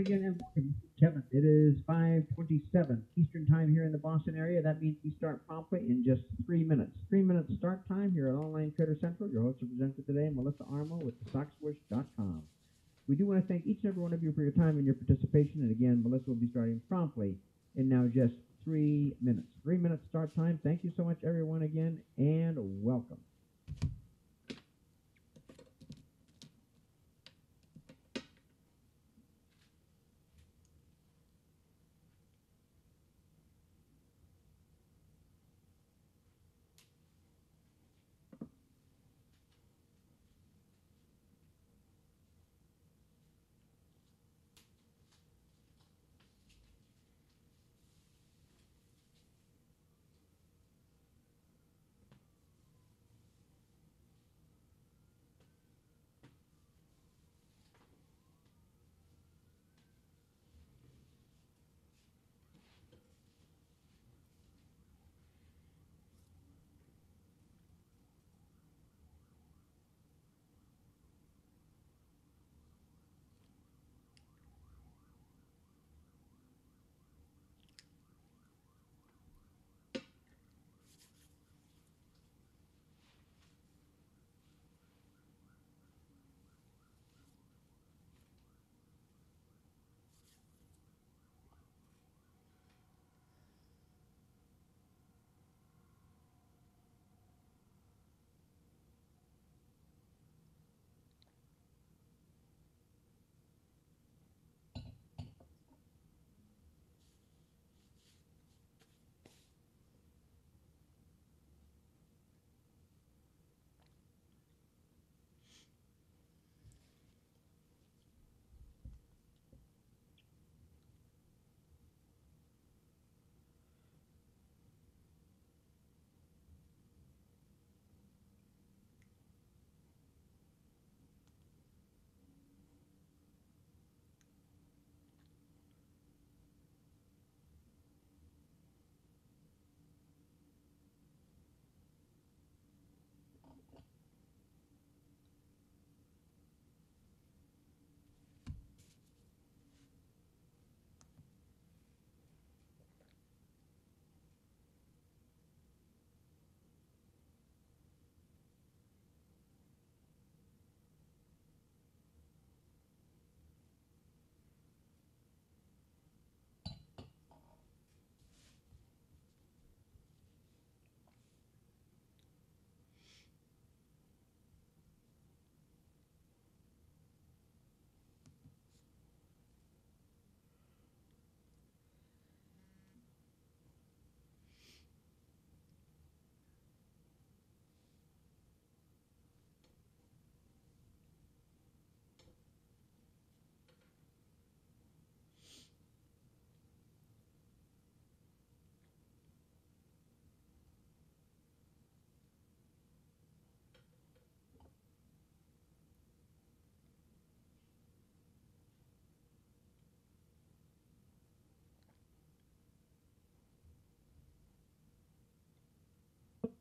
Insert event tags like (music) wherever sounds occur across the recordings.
again and welcome, Kevin. It is 5:27 Eastern Time here in the Boston area. That means we start promptly in just three minutes. Three minutes start time here at Online Trader Central. Your host and presenter today, Melissa Armo with TheStockSwoosh.com. We do want to thank each and every one of you for your time and your participation. And again, Melissa will be starting promptly in now just three minutes. Three minutes start time. Thank you so much, everyone, again, and welcome.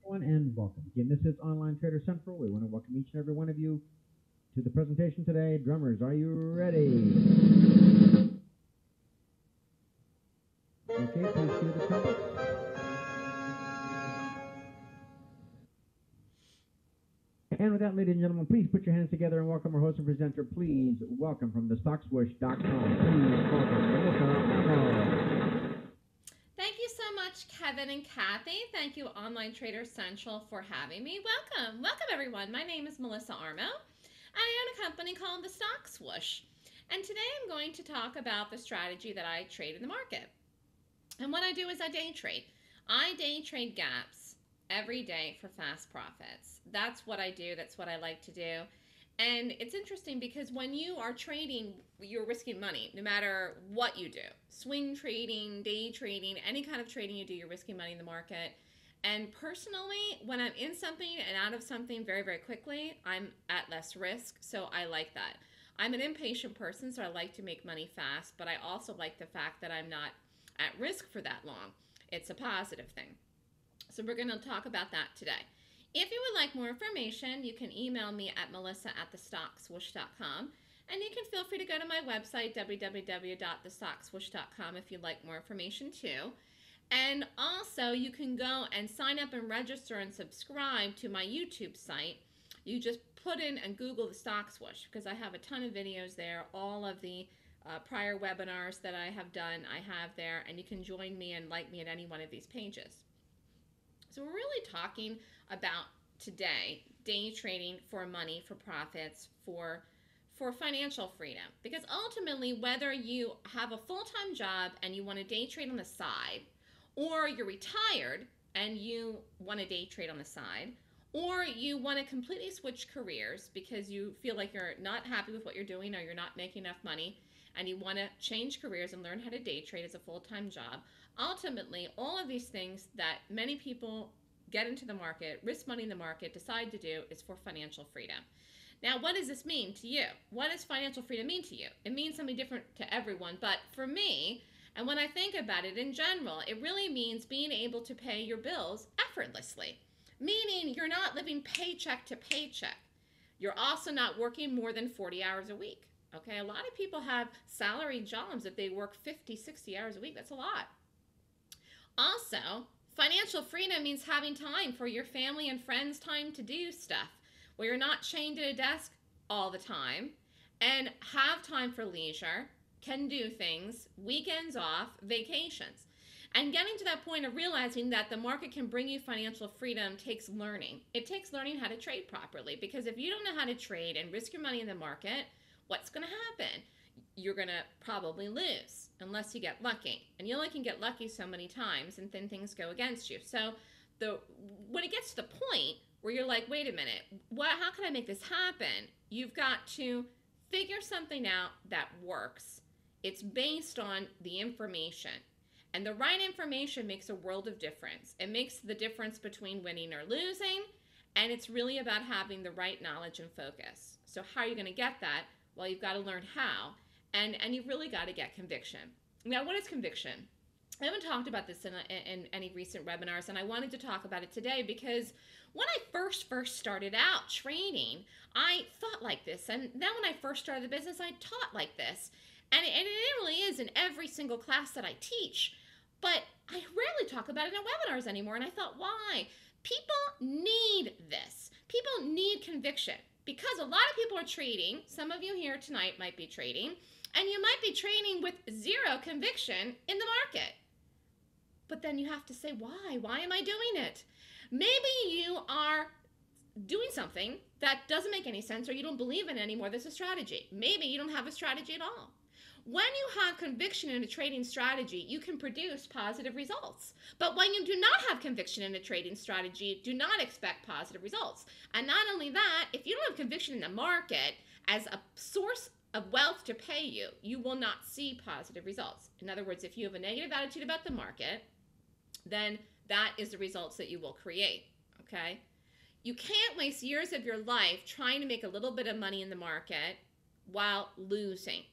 Everyone, and welcome. Again, this is Online Trader Central. We want to welcome each and every one of you to the presentation today. Drummers, are you ready? Okay, please cue the trumpets. And with that, ladies and gentlemen, please put your hands together and welcome our host and presenter. Please welcome from the StockSwoosh.com. Please welcome Melissa Armo. Thank you so much, Kevin and Kathy. Thank you, Online Trader Central, for having me. Welcome. Welcome, everyone. My name is Melissa Armo. I own a company called The Stock Swoosh. And today I'm going to talk about the strategy that I trade in the market. And what I do is I day trade. I day trade gaps every day for fast profits. That's what I do. That's what I like to do. And it's interesting because when you are trading, you're risking money no matter what you do. Swing trading, day trading, any kind of trading you do, you're risking money in the market. And personally, when I'm in something and out of something very, very quickly, I'm at less risk. So I like that. I'm an impatient person, so I like to make money fast, but I also like the fact that I'm not at risk for that long. It's a positive thing. So we're going to talk about that today. If you would like more information, you can email me at melissa at thestockswoosh.com And you can feel free to go to my website, www.thestockswoosh.com, if you'd like more information too. And also, you can go and sign up and register and subscribe to my YouTube site. You just put in and Google the Stock Swoosh because I have a ton of videos there. All of the uh, prior webinars that I have done, I have there, and you can join me and like me at any one of these pages. So, we're really talking about today day trading for money, for profits, for for financial freedom. Because ultimately whether you have a full-time job and you want to day trade on the side or you're retired and you want to day trade on the side or you want to completely switch careers because you feel like you're not happy with what you're doing or you're not making enough money and you want to change careers and learn how to day trade as a full-time job ultimately all of these things that many people get into the market risk money in the market decide to do is for financial freedom now, what does this mean to you? What does financial freedom mean to you? It means something different to everyone, but for me, and when I think about it in general, it really means being able to pay your bills effortlessly, meaning you're not living paycheck to paycheck. You're also not working more than 40 hours a week. Okay, a lot of people have salary jobs that they work 50, 60 hours a week. That's a lot. Also, financial freedom means having time for your family and friends, time to do stuff where you're not chained at a desk all the time and have time for leisure, can do things, weekends off, vacations. And getting to that point of realizing that the market can bring you financial freedom takes learning. It takes learning how to trade properly because if you don't know how to trade and risk your money in the market, what's going to happen? You're going to probably lose unless you get lucky. And you only can get lucky so many times and then things go against you. So the when it gets to the point where you're like, wait a minute, what, how can I make this happen? You've got to figure something out that works. It's based on the information. And the right information makes a world of difference. It makes the difference between winning or losing. And it's really about having the right knowledge and focus. So, how are you going to get that? Well, you've got to learn how. And, and you've really got to get conviction. Now, what is conviction? I haven't talked about this in, a, in any recent webinars, and I wanted to talk about it today because when I first first started out trading, I thought like this, and then when I first started the business, I taught like this, and it, and it really is in every single class that I teach. But I rarely talk about it in webinars anymore, and I thought, why? People need this. People need conviction because a lot of people are trading. Some of you here tonight might be trading, and you might be trading with zero conviction in the market. But then you have to say, why? Why am I doing it? Maybe you are doing something that doesn't make any sense or you don't believe in anymore. There's a strategy. Maybe you don't have a strategy at all. When you have conviction in a trading strategy, you can produce positive results. But when you do not have conviction in a trading strategy, do not expect positive results. And not only that, if you don't have conviction in the market as a source of wealth to pay you, you will not see positive results. In other words, if you have a negative attitude about the market, then that is the results that you will create. Okay? You can't waste years of your life trying to make a little bit of money in the market while losing.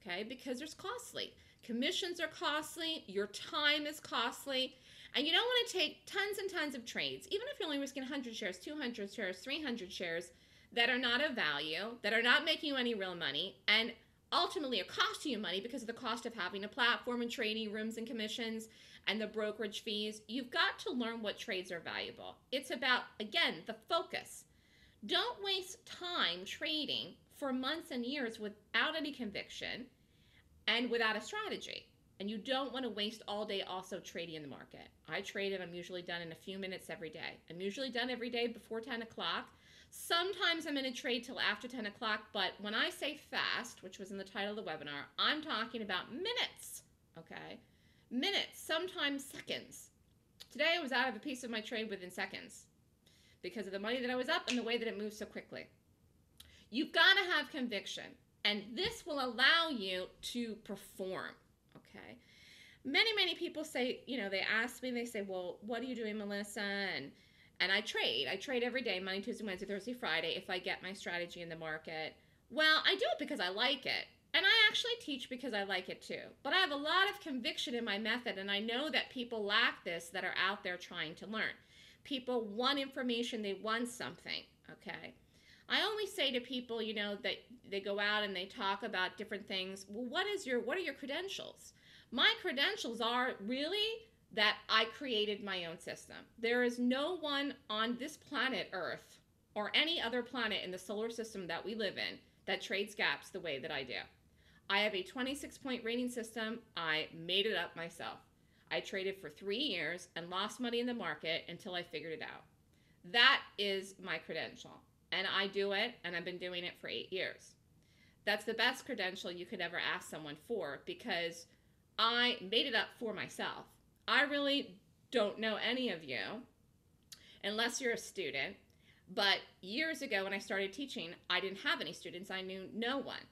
Okay? Because there's costly. Commissions are costly, your time is costly, and you don't want to take tons and tons of trades, even if you're only risking 100 shares, 200 shares, 300 shares that are not of value, that are not making you any real money, and ultimately are costing you money because of the cost of having a platform and trading rooms and commissions and the brokerage fees, you've got to learn what trades are valuable. It's about, again, the focus. Don't waste time trading for months and years without any conviction and without a strategy. And you don't want to waste all day also trading in the market. I trade and I'm usually done in a few minutes every day. I'm usually done every day before 10 o'clock. Sometimes I'm in a trade till after 10 o'clock, but when I say fast, which was in the title of the webinar, I'm talking about minutes, okay? minutes, sometimes seconds. Today I was out of a piece of my trade within seconds because of the money that I was up and the way that it moved so quickly. You've got to have conviction, and this will allow you to perform. Okay. Many, many people say, you know, they ask me, they say, well, what are you doing, Melissa? And and I trade. I trade every day, Monday, Tuesday, Wednesday, Thursday, Friday, if I get my strategy in the market. Well, I do it because I like it. And I actually teach because I like it too. But I have a lot of conviction in my method, and I know that people lack this that are out there trying to learn. People want information, they want something, okay? I always say to people, you know, that they go out and they talk about different things. Well, what is your what are your credentials? My credentials are really that I created my own system. There is no one on this planet Earth or any other planet in the solar system that we live in that trades gaps the way that I do. I have a 26 point rating system. I made it up myself. I traded for three years and lost money in the market until I figured it out. That is my credential. And I do it, and I've been doing it for eight years. That's the best credential you could ever ask someone for because I made it up for myself. I really don't know any of you unless you're a student. But years ago, when I started teaching, I didn't have any students. I knew no one.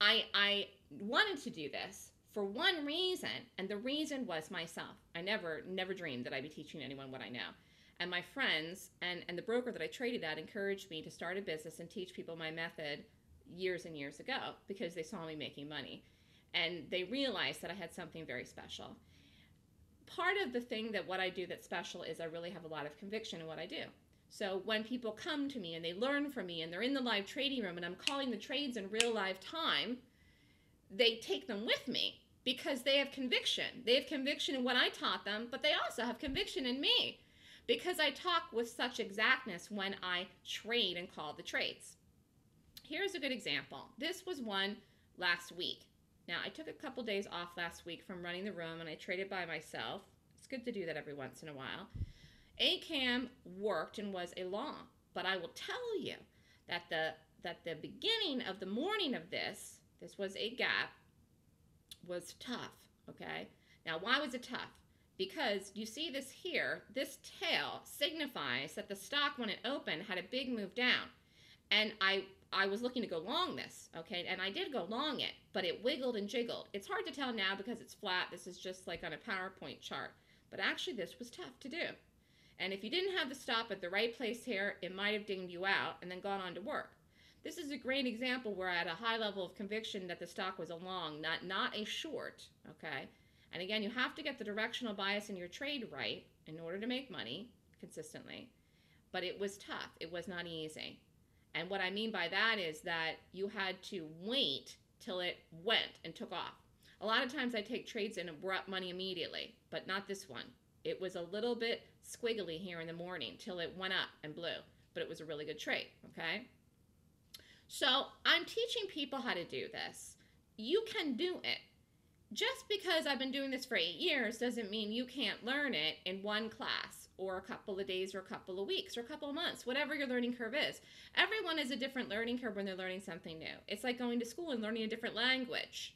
I, I wanted to do this for one reason, and the reason was myself. I never, never dreamed that I'd be teaching anyone what I know. And my friends and, and the broker that I traded at encouraged me to start a business and teach people my method years and years ago because they saw me making money. And they realized that I had something very special. Part of the thing that what I do that's special is I really have a lot of conviction in what I do. So when people come to me and they learn from me and they're in the live trading room and I'm calling the trades in real live time, they take them with me because they have conviction. They have conviction in what I taught them, but they also have conviction in me because I talk with such exactness when I trade and call the trades. Here's a good example. This was one last week. Now, I took a couple days off last week from running the room and I traded by myself. It's good to do that every once in a while. ACAM worked and was a long, but I will tell you that the that the beginning of the morning of this, this was a gap, was tough. Okay. Now, why was it tough? Because you see this here, this tail signifies that the stock when it opened had a big move down. And I I was looking to go long this, okay? And I did go long it, but it wiggled and jiggled. It's hard to tell now because it's flat. This is just like on a PowerPoint chart. But actually this was tough to do. And if you didn't have the stop at the right place here, it might have dinged you out and then gone on to work. This is a great example where I had a high level of conviction that the stock was a long, not, not a short, okay? And again, you have to get the directional bias in your trade right in order to make money consistently. But it was tough. It was not easy. And what I mean by that is that you had to wait till it went and took off. A lot of times I take trades in and we're money immediately, but not this one. It was a little bit squiggly here in the morning till it went up and blew, but it was a really good trade, okay? So I'm teaching people how to do this. You can do it. Just because I've been doing this for eight years doesn't mean you can't learn it in one class or a couple of days or a couple of weeks or a couple of months, whatever your learning curve is. Everyone is a different learning curve when they're learning something new. It's like going to school and learning a different language.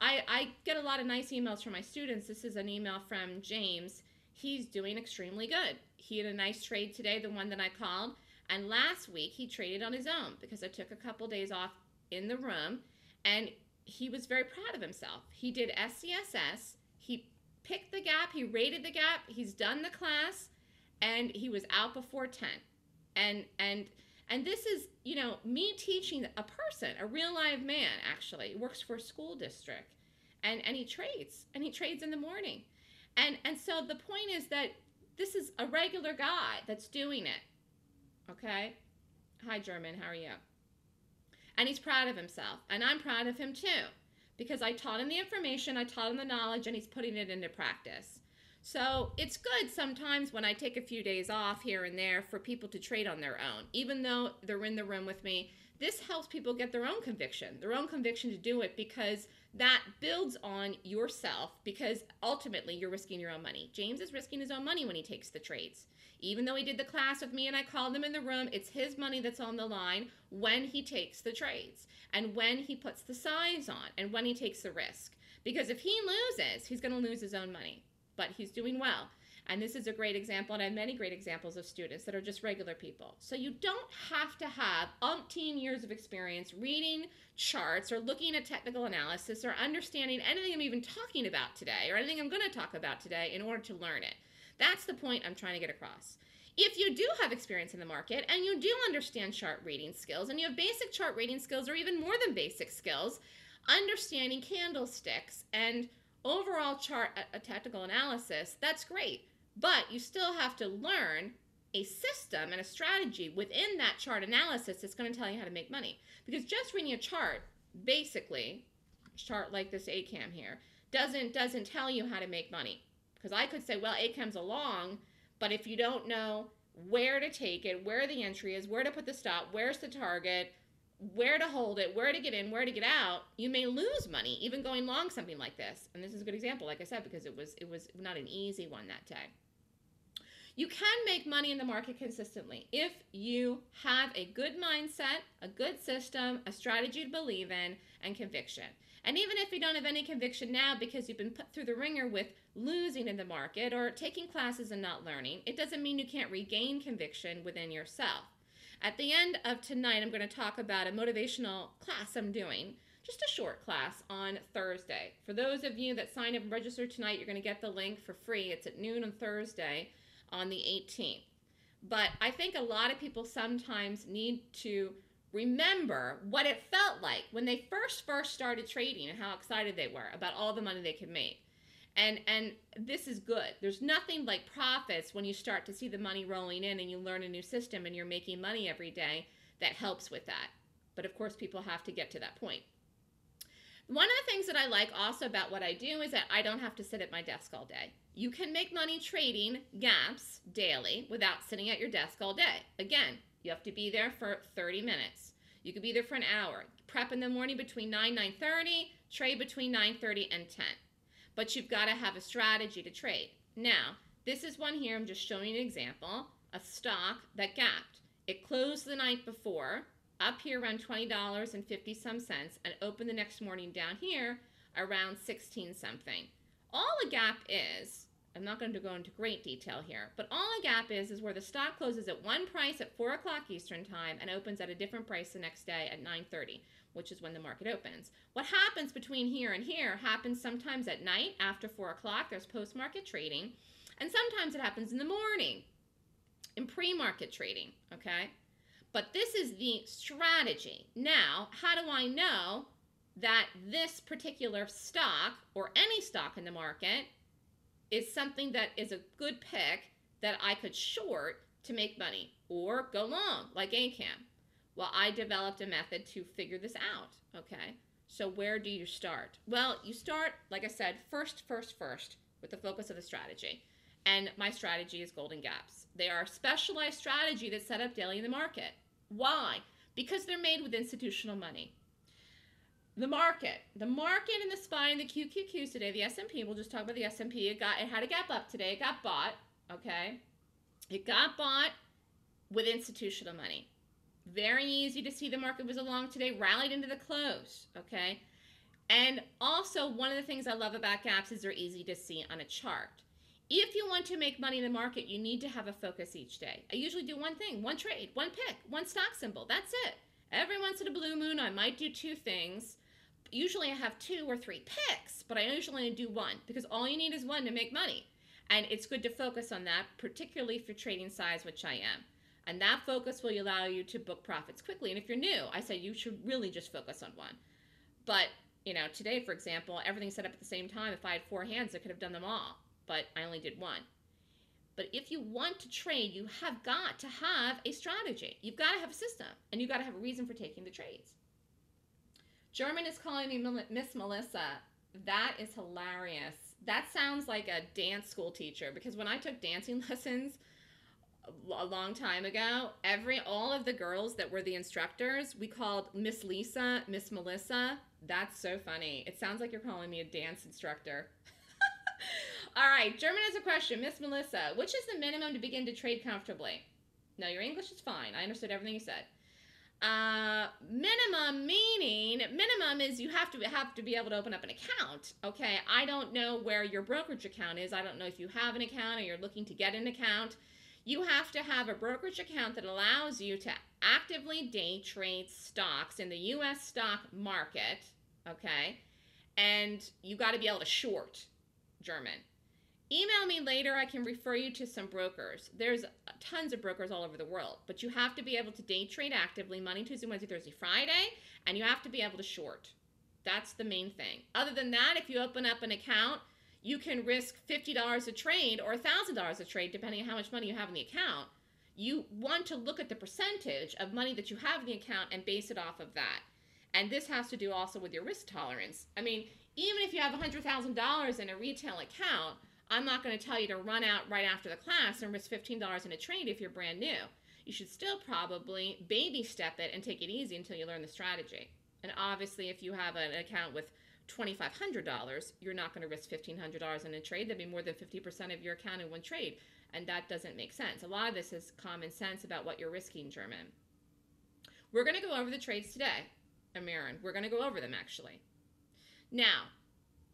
I, I get a lot of nice emails from my students. This is an email from James he's doing extremely good. He had a nice trade today, the one that I called. And last week he traded on his own because I took a couple days off in the room and he was very proud of himself. He did SCSS, picked the gap, he rated the gap, he's done the class, and he was out before 10. And and and this is, you know, me teaching a person, a real live man actually, works for a school district. And and he trades. And he trades in the morning. And and so the point is that this is a regular guy that's doing it. Okay? Hi German, how are you? And he's proud of himself, and I'm proud of him too. Because I taught him the information, I taught him the knowledge, and he's putting it into practice. So it's good sometimes when I take a few days off here and there for people to trade on their own, even though they're in the room with me. This helps people get their own conviction, their own conviction to do it because that builds on yourself because ultimately you're risking your own money. James is risking his own money when he takes the trades. Even though he did the class with me and I called him in the room, it's his money that's on the line when he takes the trades and when he puts the size on and when he takes the risk. Because if he loses, he's going to lose his own money, but he's doing well. And this is a great example, and I have many great examples of students that are just regular people. So you don't have to have umpteen years of experience reading charts or looking at technical analysis or understanding anything I'm even talking about today or anything I'm going to talk about today in order to learn it. That's the point I'm trying to get across. If you do have experience in the market and you do understand chart reading skills and you have basic chart reading skills or even more than basic skills, understanding candlesticks and overall chart a, technical analysis, that's great. But you still have to learn a system and a strategy within that chart analysis that's going to tell you how to make money. Because just reading a chart, basically, chart like this ACAM here, doesn't doesn't tell you how to make money. Because I could say, well, ACAM's along, but if you don't know where to take it, where the entry is, where to put the stop, where's the target, where to hold it, where to get in, where to get out, you may lose money even going long something like this. And this is a good example, like I said, because it was it was not an easy one that day. You can make money in the market consistently if you have a good mindset, a good system, a strategy to believe in, and conviction. And even if you don't have any conviction now because you've been put through the ringer with losing in the market or taking classes and not learning, it doesn't mean you can't regain conviction within yourself. At the end of tonight, I'm going to talk about a motivational class I'm doing, just a short class on Thursday. For those of you that sign up and register tonight, you're going to get the link for free. It's at noon on Thursday on the 18th. But I think a lot of people sometimes need to remember what it felt like when they first first started trading and how excited they were about all the money they could make. And and this is good. There's nothing like profits when you start to see the money rolling in and you learn a new system and you're making money every day that helps with that. But of course people have to get to that point. One of the things that I like also about what I do is that I don't have to sit at my desk all day. You can make money trading gaps daily without sitting at your desk all day. Again, you have to be there for 30 minutes. You could be there for an hour. Prep in the morning between 9 9:30, trade between 9:30 and 10. But you've got to have a strategy to trade. Now, this is one here I'm just showing an example, a stock that gapped. It closed the night before up here around $20 and 50 some cents and opened the next morning down here around 16 something. All a gap is, I'm not going to go into great detail here, but all a gap is is where the stock closes at one price at 4 o'clock Eastern time and opens at a different price the next day at 9.30, which is when the market opens. What happens between here and here happens sometimes at night after 4 o'clock, there's post-market trading, and sometimes it happens in the morning in pre-market trading, okay? But this is the strategy. Now, how do I know that this particular stock or any stock in the market is something that is a good pick that I could short to make money or go long like ACAM? Well, I developed a method to figure this out, okay? So where do you start? Well, you start, like I said, first, first, first with the focus of the strategy. And my strategy is golden gaps. They are a specialized strategy that's set up daily in the market. Why? Because they're made with institutional money. The market, the market and the SPY and the QQQs today, the S&P, we'll just talk about the S&P. It got, it had a gap up today. It got bought, okay? It got bought with institutional money. Very easy to see the market was along today, rallied into the close, okay? And also, one of the things I love about gaps is they're easy to see on a chart. If you want to make money in the market, you need to have a focus each day. I usually do one thing, one trade, one pick, one stock symbol. That's it. Every once in a blue moon, I might do two things. Usually I have two or three picks, but I usually only do one because all you need is one to make money. And it's good to focus on that, particularly you're trading size, which I am. And that focus will allow you to book profits quickly. And if you're new, I say you should really just focus on one. But, you know, today, for example, everything's set up at the same time. If I had four hands, I could have done them all but I only did one. But if you want to trade, you have got to have a strategy. You've got to have a system, and you've got to have a reason for taking the trades. German is calling me Miss Melissa. That is hilarious. That sounds like a dance school teacher because when I took dancing (laughs) lessons a long time ago, every all of the girls that were the instructors, we called Miss Lisa, Miss Melissa. That's so funny. It sounds like you're calling me a dance instructor. (laughs) All right, German has a question. Miss Melissa, which is the minimum to begin to trade comfortably? No, your English is fine. I understood everything you said. Uh, minimum meaning minimum is you have to have to be able to open up an account. Okay, I don't know where your brokerage account is. I don't know if you have an account or you're looking to get an account. You have to have a brokerage account that allows you to actively day trade stocks in the U.S. stock market. Okay, and you got to be able to short German. Email me later. I can refer you to some brokers. There's tons of brokers all over the world, but you have to be able to day trade actively Monday, Tuesday, Wednesday, Thursday, Friday, and you have to be able to short. That's the main thing. Other than that, if you open up an account, you can risk $50 a trade or $1,000 a trade, depending on how much money you have in the account. you want to look at the percentage of money that you have in the account and base it off of that. And this has to do also with your risk tolerance. I mean, even if you have $100,000 in a retail account, I'm not going to tell you to run out right after the class and risk $15 in a trade if you're brand new. You should still probably baby step it and take it easy until you learn the strategy. And obviously, if you have an account with $2,500, you're not going to risk $1,500 in a trade. That'd be more than 50% of your account in one trade. And that doesn't make sense. A lot of this is common sense about what you're risking, German. We're going to go over the trades today, Amiran. We're going to go over them actually. Now,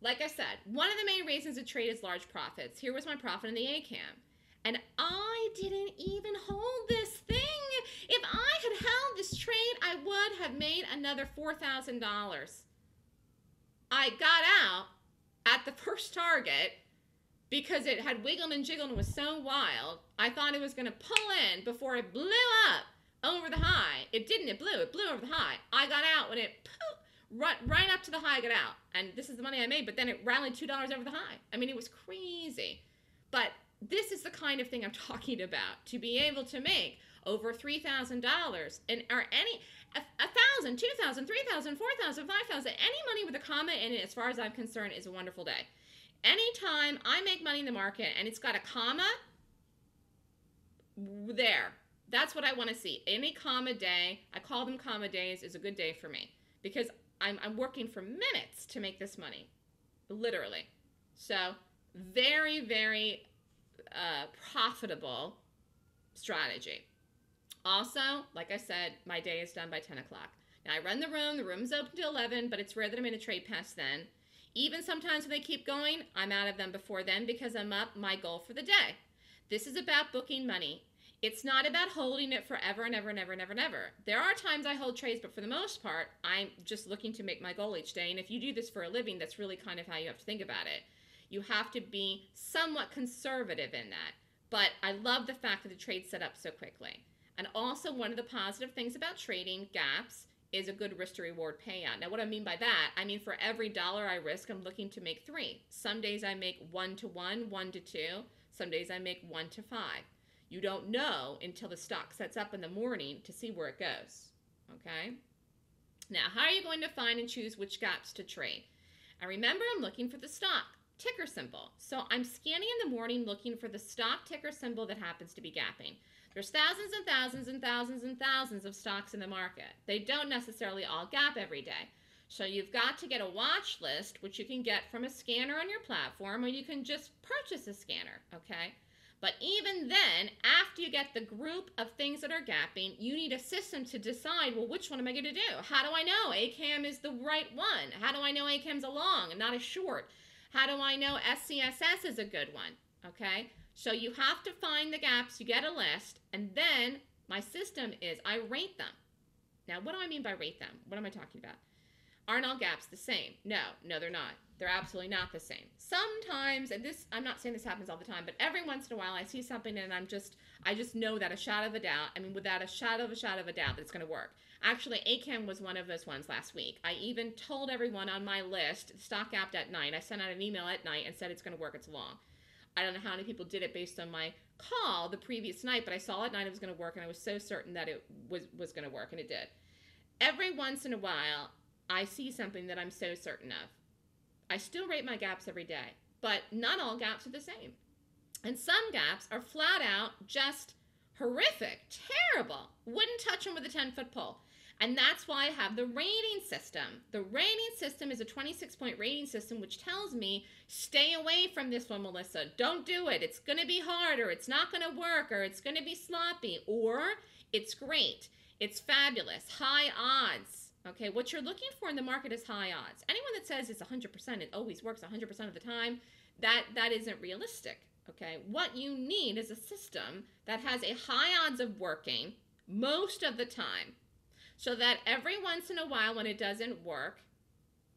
like I said, one of the main reasons to trade is large profits. Here was my profit in the ACAM. And I didn't even hold this thing. If I had held this trade, I would have made another $4,000. I got out at the (laughs) first target because it had wiggled and jiggled and was so wild. I thought it was going to pull in before it blew up over the high. It didn't. It blew. It blew over the high. I got out when it poof, right, right up to the high. I got out, and this is the money I made. But then it rallied two dollars over the high. I mean, it was crazy. But this is the kind of thing I'm (laughs) talking about. To be able to make over three thousand dollars and or any a, thousand, two thousand, three thousand, four thousand, five thousand, any money with a comma in it, as far as I'm concerned, is a wonderful day. Anytime I make money in the market and it's got a comma, there. That's what I want to see. Any comma day, I call them comma days, is a good day for me because I'm, I'm working for minutes to make this money, literally. So, very, very uh, profitable strategy. Also, like I said, my day is done by 10 o'clock. Now, I run the room, the room's open till 11, but it's rare that I'm in a trade pass then. Even sometimes when they keep going, I'm out of them before then because I'm up my goal for the day. This is about booking money. It's not about holding it forever and ever and ever and ever and ever. There are times I hold trades, but for the most part, I'm just looking to make my goal each day. And if you do this for a living, that's really kind of how you have to think about it. You have to be somewhat conservative in that. But I love the fact that the trade's set up so quickly. And also, one of the positive things about trading gaps is a good risk to reward payout. Now, what I mean by that, I mean for every dollar I risk, I'm looking to make three. Some days I make one to one, one to two. Some days I make one to five. You don't know until the stock sets up in the morning to see where it goes. Okay? Now, how are you going to find and choose which gaps to trade? And remember, I'm looking for the stock ticker symbol. So I'm scanning in the morning looking for the stock ticker symbol that happens to be gapping. There's thousands and thousands and thousands and thousands of stocks in the market. They don't necessarily all gap every day. So you've got to get a watch list, which you can get from a scanner on your platform, or you can just purchase a scanner, okay? But even then, after you get the group of things that are gapping, you need a system to decide, well, which one am I going to do? How do I know ACAM is the right one? How do I know ACAM's a long and not a short? How do I know SCSS is a good one? Okay? So you have to find the gaps, you get a list, and then my system is I rate them. Now, what do I mean by rate them? What am I talking about? Aren't all gaps the same? No, no, they're not. They're absolutely not the same. Sometimes, and this, I'm not saying this happens all the time, but every once in a while I see something and I'm just, I just know that a shadow of a doubt, I mean, without a shadow of a shadow of a doubt that it's going to work. Actually, ACAM was one of those ones last week. I even told everyone on my list, stock app at night, I sent out an email at night and said it's going to work, it's long. I don't know how many people did it based on my call the previous night, but I saw at night it was going to work, and I was so certain that it was was going to work, and it did. Every once in a while, I see something that I'm so certain of. I still rate my gaps every day, but not all gaps are the same. And some gaps are flat out just horrific, terrible. Wouldn't touch them with a 10 foot pole. And that's why I have the rating system. The rating system is a 26 point rating system, which tells me stay away from this one, Melissa. Don't do it. It's going to be hard, or it's not going to work, or it's going to be sloppy, or it's great. It's fabulous. High odds. Okay, what you're looking for in the market is high odds. Anyone that says it's 100%, it always works 100% of the time, that that isn't realistic. Okay, what you need is a system that has a high odds of working most of the time so that every once in a while when it doesn't work,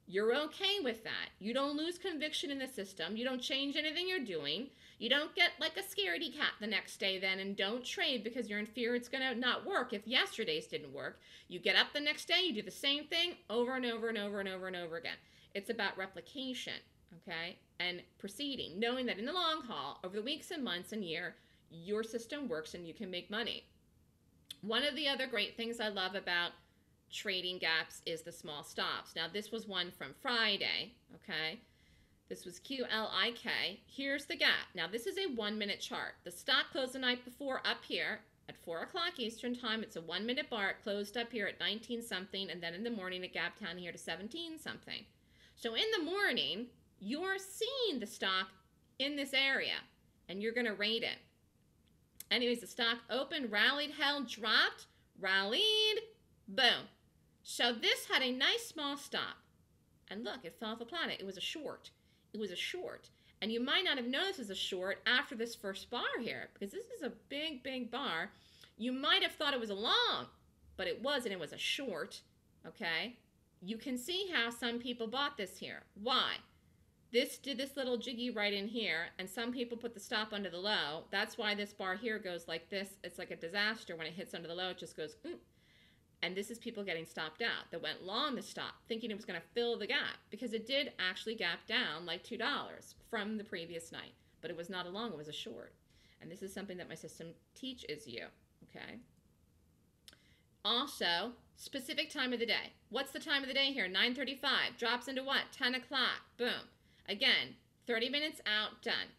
you're okay with that. You don't lose conviction in the system. You don't change anything you're doing. You don't get like a scaredy cat the next day then and don't trade because you're in fear it's going to not work if yesterday's didn't work. You get up the next day, you do the same thing over and over and over and over and over again. It's about replication, okay? And proceeding, knowing that in the long haul, over the weeks and months and year, your system works and you can make money. One of the other great things I love about trading gaps is the small stops. Now, this was one from Friday, okay? This was QLIK. Here's the gap. Now, this is a one minute chart. The stock closed the night before up here at 4 o'clock Eastern Time. It's a one minute bar. It closed up here at 19 something, and then in the morning it gapped down here to 17 something. So, in the morning, you're seeing the stock in this area, and you're going to rate it. Anyways, the stock opened, rallied, held, dropped, rallied, boom. So this had a nice small stop. And look, it fell off a planet. It was a short. It was a short. And you might not have noticed as a short after this first bar here, because this is a big, big bar. You might have thought it was a long, but it wasn't. It was a short, okay? You can see how some people bought this here. Why? This did this little jiggy right in here, and some people put the stop under the low. That's why this bar here goes like this. It's like a disaster. When it hits under the low, it just goes, mm. and this is people getting stopped out that went long the stop, thinking it was going to fill the gap, because it did actually gap down like $2 from the previous night, but it was not a long, it was a short. And this is something that my system teaches you, okay? Also, specific time of the day. What's the time of the day here? 9.35. Drops into what? 10 o'clock. Boom. Again, 30 minutes out, done.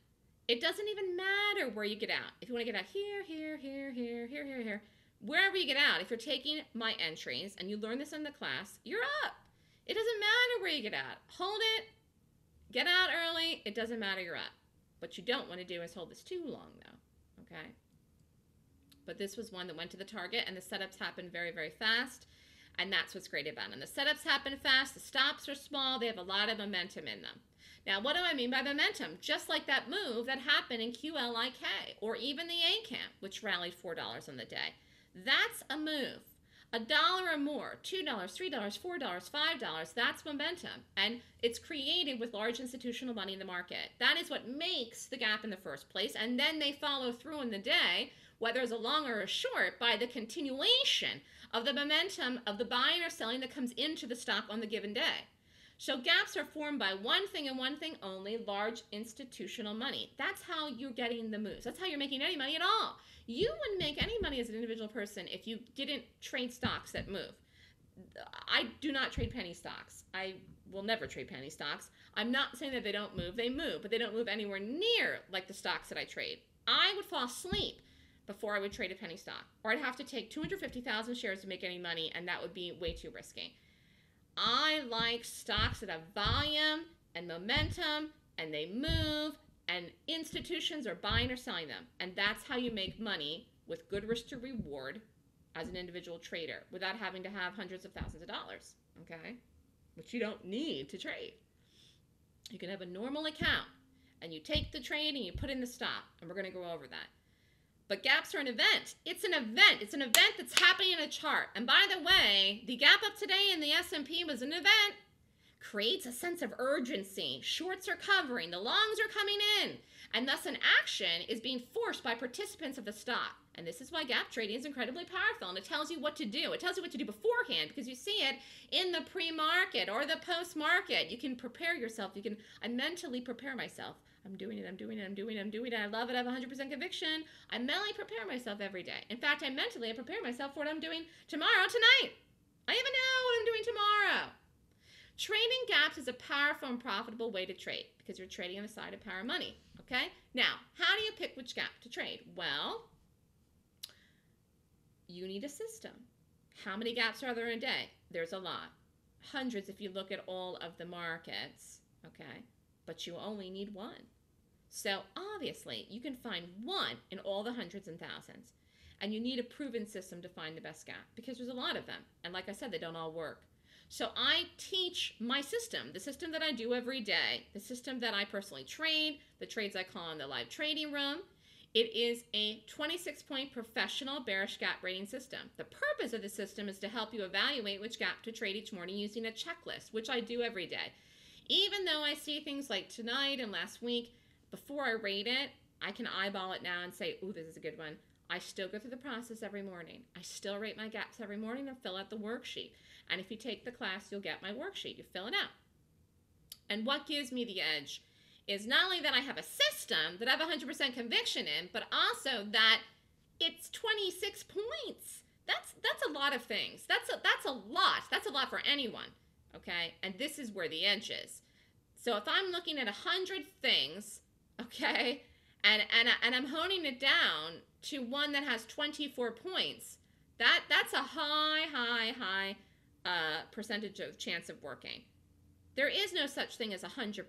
It doesn't even matter where you get out. If you want to get out here, here, here, here, here, here, here, wherever you get out, if you're taking my entries and you learn this in the class, you're up. It doesn't matter where you get out. Hold it, get out early, it doesn't matter, you're up. What you don't want to do is hold this too long, though, okay? But this was one that went to the target, and the setups happened very, very fast. And that's what's great about them. The setups happen fast, the stops are small, they have a lot of momentum in them. Now, what do I mean by momentum? Just like that move that happened in QLIK or even the ACAM, which rallied $4 on the day. That's a move. A dollar or more, $2, $3, $4, $5, that's momentum. And it's created with large institutional money in the market. That is what makes the gap in the first place. And then they follow through in the day, whether it's a long or a short, by the continuation of the momentum of the buying or selling that comes into the stock on the given day. So gaps are formed by one thing and one thing only, large institutional money. That's how you're getting the moves. That's how you're making any money at all. You wouldn't make any money as an individual person if you didn't trade stocks that move. I do not trade penny stocks. I will never trade penny stocks. I'm not saying that they don't move. They move, but they don't move anywhere near like the stocks that I trade. I would fall asleep before I would trade a penny stock, or I'd have to take 250,000 shares to make any money, and that would be way too risky. I like stocks that have volume and momentum and they move and institutions are buying or selling them. And that's how you make money with good risk to reward as an individual trader without having to have hundreds of thousands of dollars, okay? Which you don't need to trade. You can have a normal account and you take the trade and you put in the stop, and we're going to go over that. But gaps are an event. It's an event. It's an event that's happening in a chart. And by the way, the gap up today in the S&P was an event. Creates a sense of urgency. Shorts are covering. The longs are coming in. And thus an action is being forced by participants of the stock. And this is why gap trading is incredibly powerful. And it tells you what to do. It tells you what to do beforehand because you see it in the pre-market or the post-market. You can prepare yourself. You can, I mentally prepare myself I'm doing it, I'm doing it, I'm doing it, I'm doing it. I love it. I have 100% conviction. I mentally prepare myself every day. In fact, I mentally I prepare myself for what I'm doing tomorrow, tonight. I even know what I'm doing tomorrow. Trading gaps is a powerful and profitable way to trade because you're trading on the side of power money. Okay? Now, how do you pick which gap to trade? Well, you need a system. How many gaps are there in a day? There's a lot. Hundreds if you look at all of the markets. Okay? But you only need one. So obviously, you can find one in all the hundreds and thousands. And you need a proven system to find the best gap because there's a lot of them. And like I said, they don't all work. So I teach my system, the system that I do every day, the system that I personally trade, the trades I call in the live trading room. It is a 26 point professional bearish gap rating system. The purpose of the system is to help you evaluate which gap to trade each morning using a checklist, which I do every day. Even though I see things like tonight and last week, before I rate it, I can eyeball it now and say, oh, this is a good one. I still go through the process every morning. I still rate my gaps every morning and fill out the worksheet. And if you take the class, you'll get my worksheet. You fill it out. And what gives me the edge is not only that I have a system that I have 100% conviction in, but also that it's 26 points. That's that's a lot of things. That's a, that's a lot. That's a lot for anyone. Okay? And this is where the edge is. So if I'm looking at 100 things, okay, and and and I'm honing it down to one that has 24 points, that that's a high high high uh, percentage of chance of working. There is no such thing as 100%,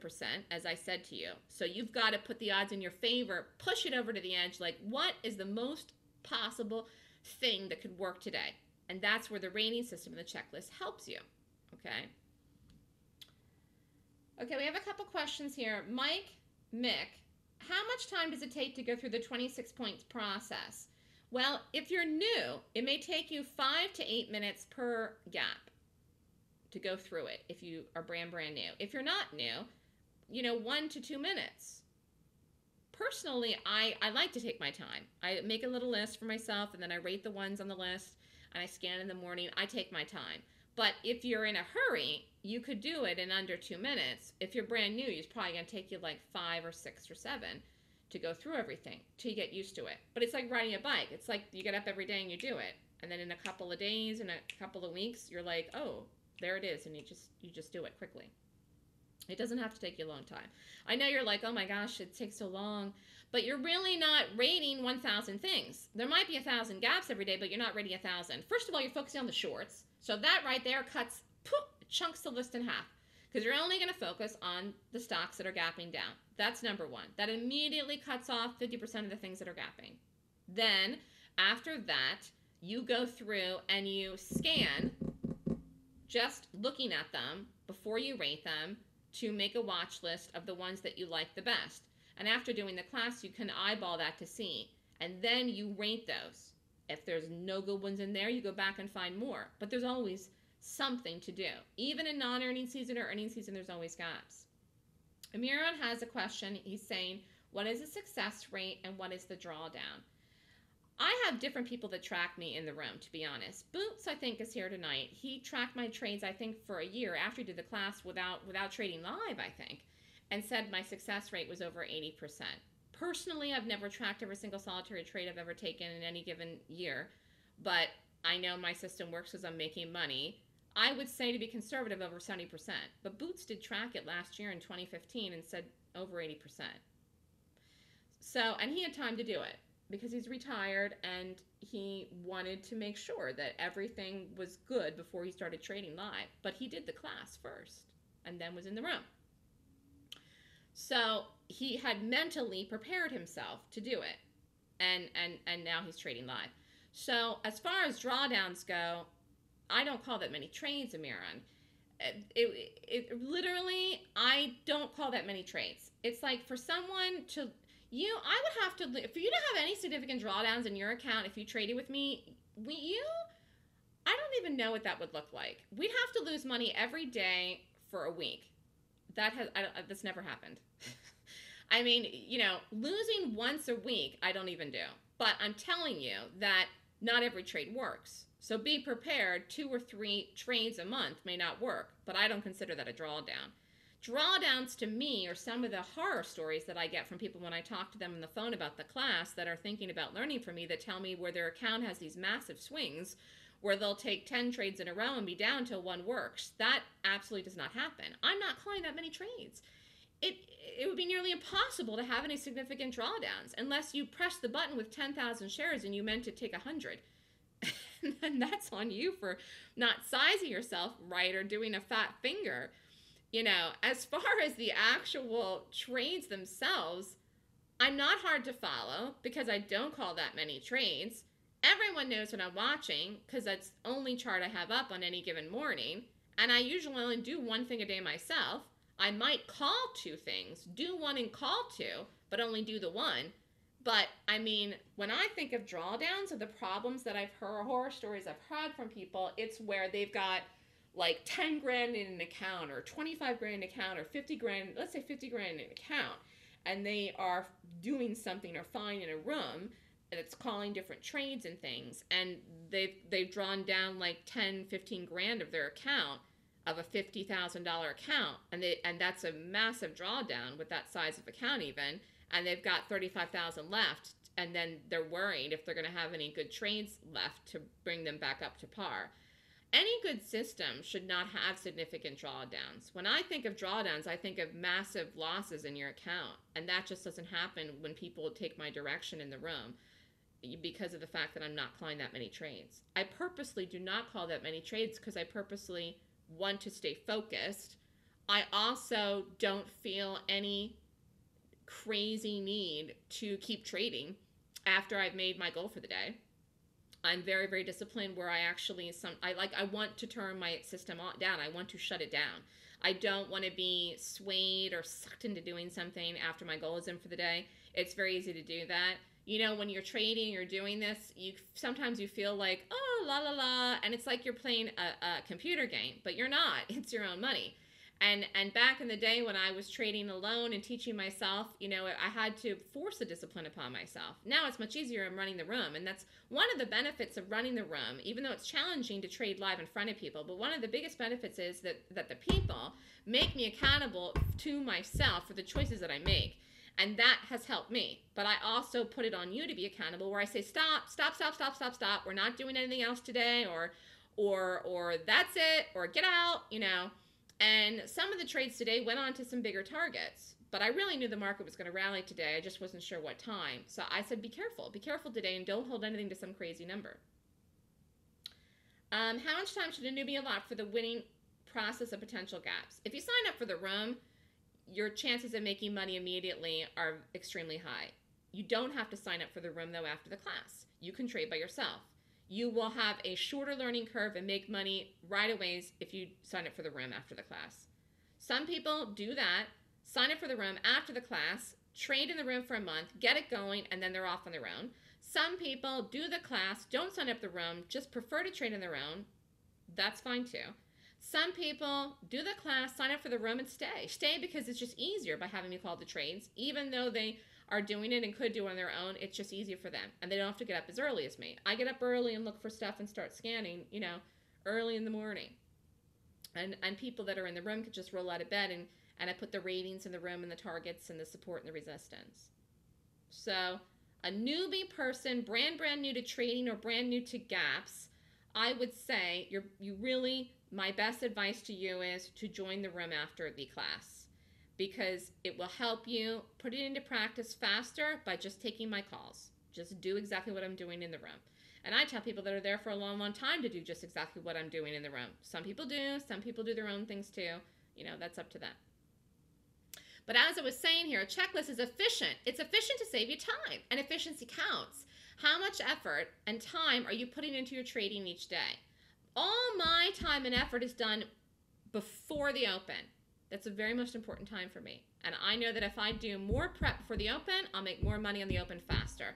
as I said to you. So you've got to put the odds in your favor, push it over to the edge. Like, what is the most possible thing that could work today? And that's where the rating system and the checklist helps you. Okay. Okay, we have a couple questions here. Mike, Mick, how much time does it take to go through the 26 points process? Well, if you're new, it may take you five to eight minutes per gap to go through it if you are brand brand new. If you're not new, you know, one to two minutes. Personally, I, I like to take my time. I make a little list for myself and then I rate the ones on the list and I scan in the morning. I take my time. But if you're in a hurry, you could do it in under two minutes. If you're brand new, it's probably going to take you like five or six or seven to go through everything till you get used to it. But it's like riding a bike. It's like you get up every day and you do it. And then in a couple of days, in a couple of weeks, you're like, oh, there it is and you just you just do it quickly it doesn't have to take you a long time i know you're like oh my gosh it takes so long but you're really not rating 1000 things. There might be a thousand gaps every day but you're not rating a First of all you're focusing on the shorts. So that right there cuts poof, chunks the list in half because you're only going to focus on the stocks that are gapping down. That's number one. That immediately cuts off 50% of the things that are gapping. Then after that you go through and you scan just looking at them before you rate them to make a watch list of the ones that you like the best. And after doing the class, you can eyeball that to see. And then you rate those. If there's no good ones in there, you go back and find more. But there's always something to do. Even in non earning season or earning season, there's always gaps. Amiron has a question. He's saying, What is the success rate and what is the drawdown? I have different people that track me in the room, to be honest. Boots, I think, is here tonight. He tracked my trades, I think, for a year after he did the class without without trading live, I think, and said my success rate was over 80%. Personally, I've never tracked every single solitary trade I've ever taken in any given year, but I know my system works because I'm making money. I would say to be conservative over 70%, but Boots did track it last year in 2015 and said over 80%. So, and he had time to do it because he's retired and he wanted to make sure that everything was good before he started trading live. But he did the class first and then was in the room. So he had mentally prepared himself to do it. And and and now he's trading live. So as far as drawdowns go, I don't call that many trades, Amiron. It, it, it literally, I don't call that many trades. It's like for someone to you, I would have to for you to have any significant drawdowns in your account if you traded with me. We you, I don't even know what that would look like. We'd have to lose money every day for a week. That has I, uh, that's never happened. (laughs) I mean, you know, losing once a week, I don't even do. But I'm telling you that not every trade works. So be prepared. Two or three trades a month may not work, but I don't consider that a drawdown. Drawdowns to me are some of the horror stories that I get from people when I talk to them on the phone about the class that are thinking about learning from me that tell me where their account has these massive swings where they'll take 10 trades in a row and be down till one works. That absolutely does not happen. I'm not calling that many trades. It, it would be nearly impossible to have any significant drawdowns unless you press the button with 10,000 shares and you meant to take 100. (laughs) and that's on you for not sizing yourself right or doing a fat finger you know, as far as the actual trades themselves, I'm not hard to follow because I don't call that many trades. Everyone knows what I'm watching because that's the only chart I have up on any given morning. And I usually only do one thing a day myself. I might call two things, do one and call two, but only do the one. But I mean, when I think of drawdowns or the problems that I've heard, horror stories I've heard from people, it's where they've got like 10 grand in an account or 25 grand in an account or 50 grand, let's say 50 grand in an account, and they are doing something or fine in a room and it's calling different trades and things and they've they've drawn down like 10 15 grand of their account of a fifty thousand dollar account, and they and that's a massive drawdown with that size of account even, and they've got thirty five thousand left, and then they're worried if they're going to have any good trades left to bring them back up to par. Any good system should not have significant drawdowns. When I think of drawdowns, I think of massive losses in your account, and that just doesn't happen when people take my direction in the room because of the fact that I'm not calling that many trades. I purposely do not call that many trades because I purposely want to stay focused. I also don't feel any crazy need to keep trading after I've made my goal for the day. I'm very very disciplined where I actually some I like I want to turn my system on, down. I want to shut it down. I don't want to be swayed or sucked into doing something after my goal is in for the day. It's very easy to do that. You know, when you're trading, you're doing this, you sometimes you feel like, "Oh, la la la," and it's like you're playing a, a computer game, but you're not. (laughs) It's your own money. And and back in the day when i was trading alone and teaching myself you know i had to force a discipline upon myself. Now it's much easier i'm running the room and that's one of the benefits of running the room even though it's challenging to trade live in front of people but one of the biggest benefits is that that the people make me accountable to myself for the choices that i make and that has helped me but i also put it on you to be accountable where i say stop stop stop stop stop stop we're not doing anything else today or or or that's it or get out you know and some of the trades today went on to some bigger targets. But I really knew the market was going to rally today. I just wasn't sure what time. So I said, be careful. Be careful today and don't hold anything to some crazy number. Um, how much time should a newbie allot for the winning process of potential gaps? If you sign up for the room, your chances of making money immediately are extremely high. You don't have to sign up for the room though after the class. You can trade by yourself you will have a shorter learning curve and make money right away if you sign up for the room after the class. Some people do that, sign up for the room after the class, trade in the room for a month, get it going, and then they're off on their own. Some people do the class, don't sign up the room, just prefer to trade on their own. That's fine too. Some people do the class, sign up for the room, and stay. Stay because it's just easier by having me call the trades, even though they are doing it and could do it on their own, it's just easier for them. And they don't have to get up as early as me. I get up early and look for stuff and start scanning, you know, early in the morning. And and people that are in the room could just roll out of bed and, and I put the ratings in the room and the targets and the support and the resistance. So a newbie person, brand brand new to trading or brand new to gaps, I would say you're you really my best advice to you is to join the room after the class because it will help you put it into practice faster by just taking my calls. Just do exactly what I'm doing in the room. And I tell people that are there for a long, long time to do just exactly what I'm doing in the room. Some people do, some people do their own things too. You know, that's up to them. But as I was saying here, a checklist is efficient. It's efficient to save you time, and efficiency counts. How much effort and time are you putting into your trading each day? All my time and effort is done before the open. That's a very most important time for me. And I know that if I do more prep for the open, I'll make more money on the open faster.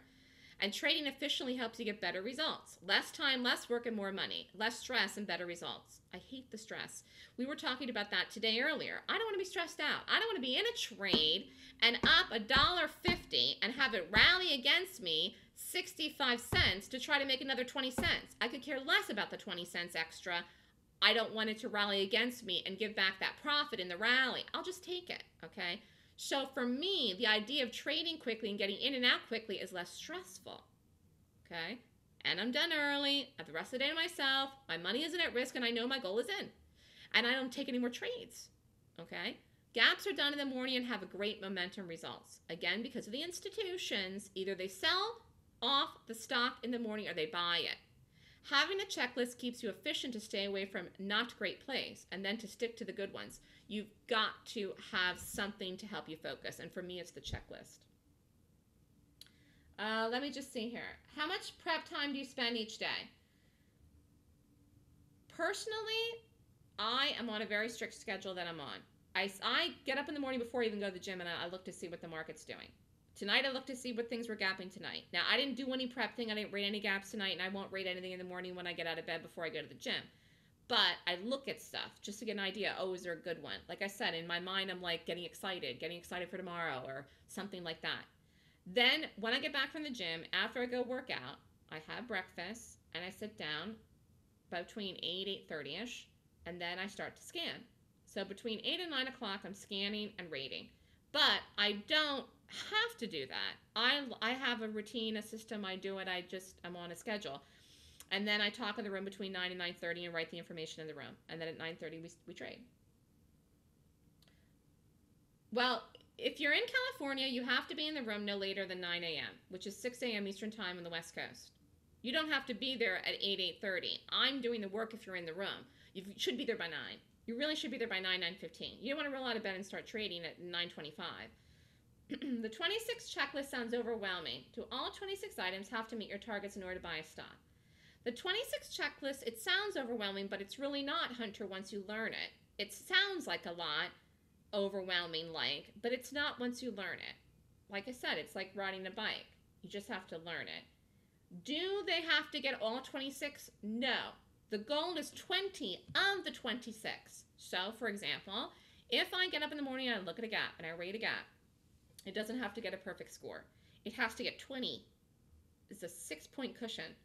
And trading efficiently helps you get better results. Less time, less work, and more money. Less stress and better results. I hate the stress. We were talking about that today earlier. I don't want to be stressed out. I don't want to be in a trade and up a dollar fifty and have it rally against me 65 cents to try to make another 20 cents. I could care less about the 20 cents extra. I don't want it to rally against me and give back that profit in the rally. I'll just take it, okay? So for me, the idea of trading quickly and getting in and out quickly is less stressful, okay? And I'm done early. I have the rest of the day to myself. My money isn't at risk, and I know my goal is in. And I don't take any more trades, okay? Gaps are done in the morning and have a great momentum results. Again, because of the institutions, either they sell off the stock in the morning or they buy it. Having a checklist keeps you efficient to stay away from not great plays and then to stick to the good ones. You've got to have something to help you focus. And for me, it's the checklist. Uh, let me just see here. How much prep time do you spend each day? Personally, I am on a very strict schedule that I'm on. I, I get up in the morning before I even go to the gym and I, I look to see what the market's doing. Tonight I looked to see what things were gapping tonight. Now I didn't do any prep thing. I didn't rate any gaps tonight, and I won't rate anything in the morning when I get out of bed before I go to the gym. But I look at stuff just to get an idea. Oh, is there a good one? Like I said, in my mind, I'm like getting excited, getting excited for tomorrow or something like that. Then when I get back from the gym, after I go work out, I have breakfast and I sit down between 8, 8.30ish and then I start to scan. So between 8 and 9 o'clock, I'm scanning and rating. But I don't have to do that. I, I have a routine, a system. I do it. I just, I'm on a schedule. And then I talk in the room between 9 and 9.30 and write the information in the room. And then at 9.30, we, we trade. Well, if you're in California, you have to be in the room no later than 9 a.m., which is 6 a.m. Eastern Time on the West Coast. You don't have to be there at 8, 8.30. I'm doing the work if you're in the room. You should be there by 9. You really should be there by 9, 9.15. You don't want to roll out of bed and start trading at 9.25. (clears throat) the 26 checklist sounds overwhelming. Do all 26 items have to meet your targets in order to buy a stock? The 26 checklist, it sounds overwhelming, but it's really not, Hunter, once you learn it. It sounds like a lot, overwhelming like, but it's not once you learn it. Like I said, it's like riding a bike. You just have to learn it. Do they have to get all 26? No. The goal is 20 of the 26. So, for example, if I get up in the morning and I look at a gap and I rate a gap, it doesn't have to get a perfect score. It has to get 20. It's a six point cushion.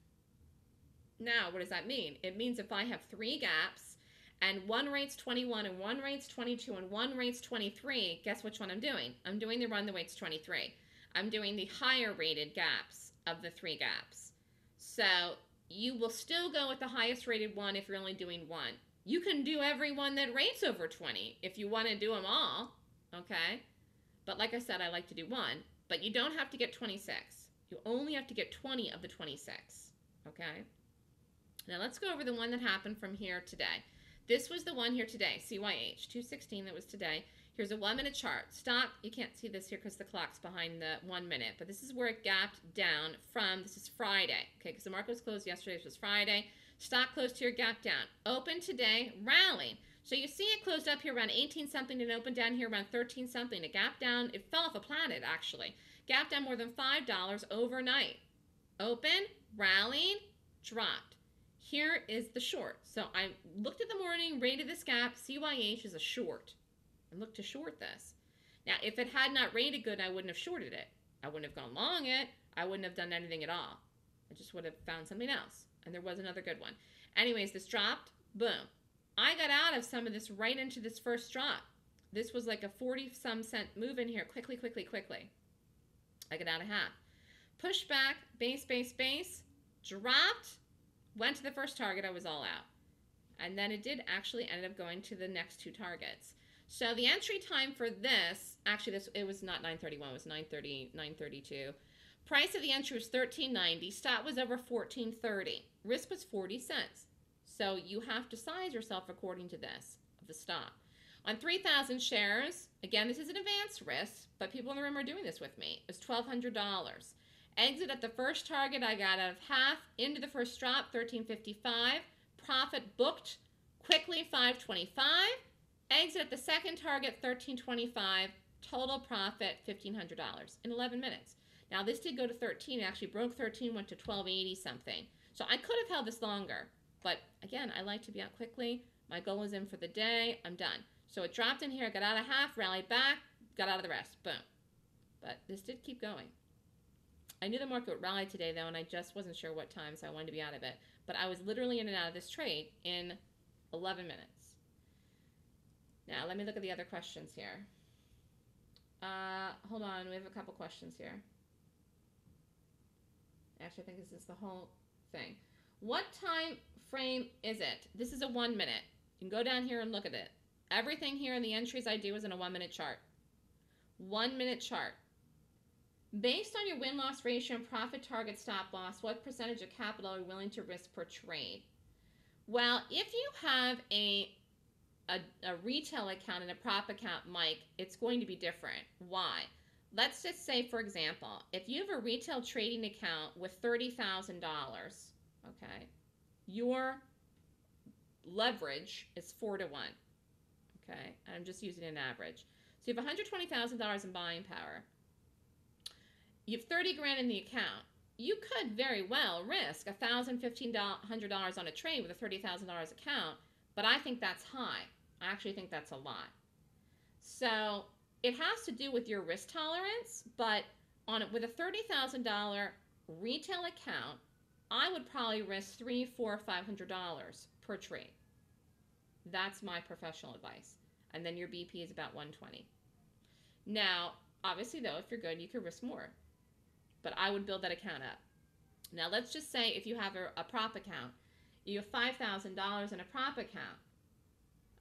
Now, what does that mean? It means if I have three gaps and one rates 21 and one rates 22 and one rates 23, guess which one I'm doing? I'm doing the run the weights 23. I'm doing the higher rated gaps of the three gaps. So you will still go with the highest rated one if you're only doing one. You can do every one that rates over 20 if you want to do them all, okay? But like I said, I like to do one, but you don't have to get 26. You only have to get 20 of the 26, okay? Now let's go over the one that happened from here today. This was the one here today, CYH 216 that was today. Here's a one minute chart. Stop. You can't see this here because the clock's behind the one minute, but this is where it gapped down from. This is Friday, okay, because the market was closed yesterday. This was Friday. Stock closed here, gap down. Open today, rallying. So you see it closed up here around 18 something and opened down here around 13 something. It gap down. It fell off a planet, actually. Gap down more than $5 overnight. Open, rallying, dropped. Here is the short. So I looked at the morning, rated this gap. CYH is a short and look to short this. Now, if it had not rated good, I wouldn't have shorted it. I wouldn't have gone long it. I wouldn't have done anything at all. I just would have found something else. And there was another good one. Anyways, this dropped. Boom. I got out of some of this right into this first drop. This was like a 40 some cent move in here. Quickly, quickly, quickly. I got out of half. Push back, base, base, base. Dropped. Went to the first target. I was all out. And then it did actually end up going to the next two targets. So the entry time for this, actually this it was not 931, it was 930, 932. Price of the entry was 13.90. Stop was over 14.30. Risk was 40 cents. So you have to size yourself according to this the stop. On 3,000 shares, again, this is an advanced risk, but people in the room are doing this with me. It's $1,200. Exit at the first target, I got out of half into the first drop, 1355. Profit booked quickly, 525. Exit at the second target, 1325. Total profit, $1,500 in 11 minutes. Now this did go to 13. It actually broke 13, went to 1280 something. So I could have held this longer. But again, I like to be out quickly. My goal is in for the day. I'm done. So it dropped in here. Got out of half, rallied back, got out of the rest. Boom. But this did keep going. I knew the market would rally today, though, and I just wasn't sure what time, so I wanted to be out of it. But I was literally in and out of this trade in 11 minutes. Now, let me look at the other questions here. Uh, hold on, we have a couple questions here. Actually, I think this is the whole thing. What time frame is it? This is a one minute. You can go down here and look at it. Everything here in the entries I do is in a one minute chart. One minute chart. Based on your win loss ratio and profit target stop loss, what percentage of capital are you willing to risk per trade? Well, if you have a a, a retail account and a prop account, Mike, it's going to be different. Why? Let's just say, for example, if you have a retail trading account with $30,000, okay, your leverage is four to one. Okay, I'm just using an average. So you have $120,000 in buying power. You have 30 grand in the account. You could very well risk $1,000, $1,500 on a trade with a $30,000 account, but I think that's high. I actually think that's a lot. So it has to do with your risk tolerance, but on with a thirty thousand dollar retail account, I would probably risk three, four, five hundred dollars per trade. That's my professional advice. And then your BP is about 120. Now, obviously, though, if you're good, you could risk more. But I would build that account up. Now, let's just say if you have a, a prop account, you have $5,000 in a prop account.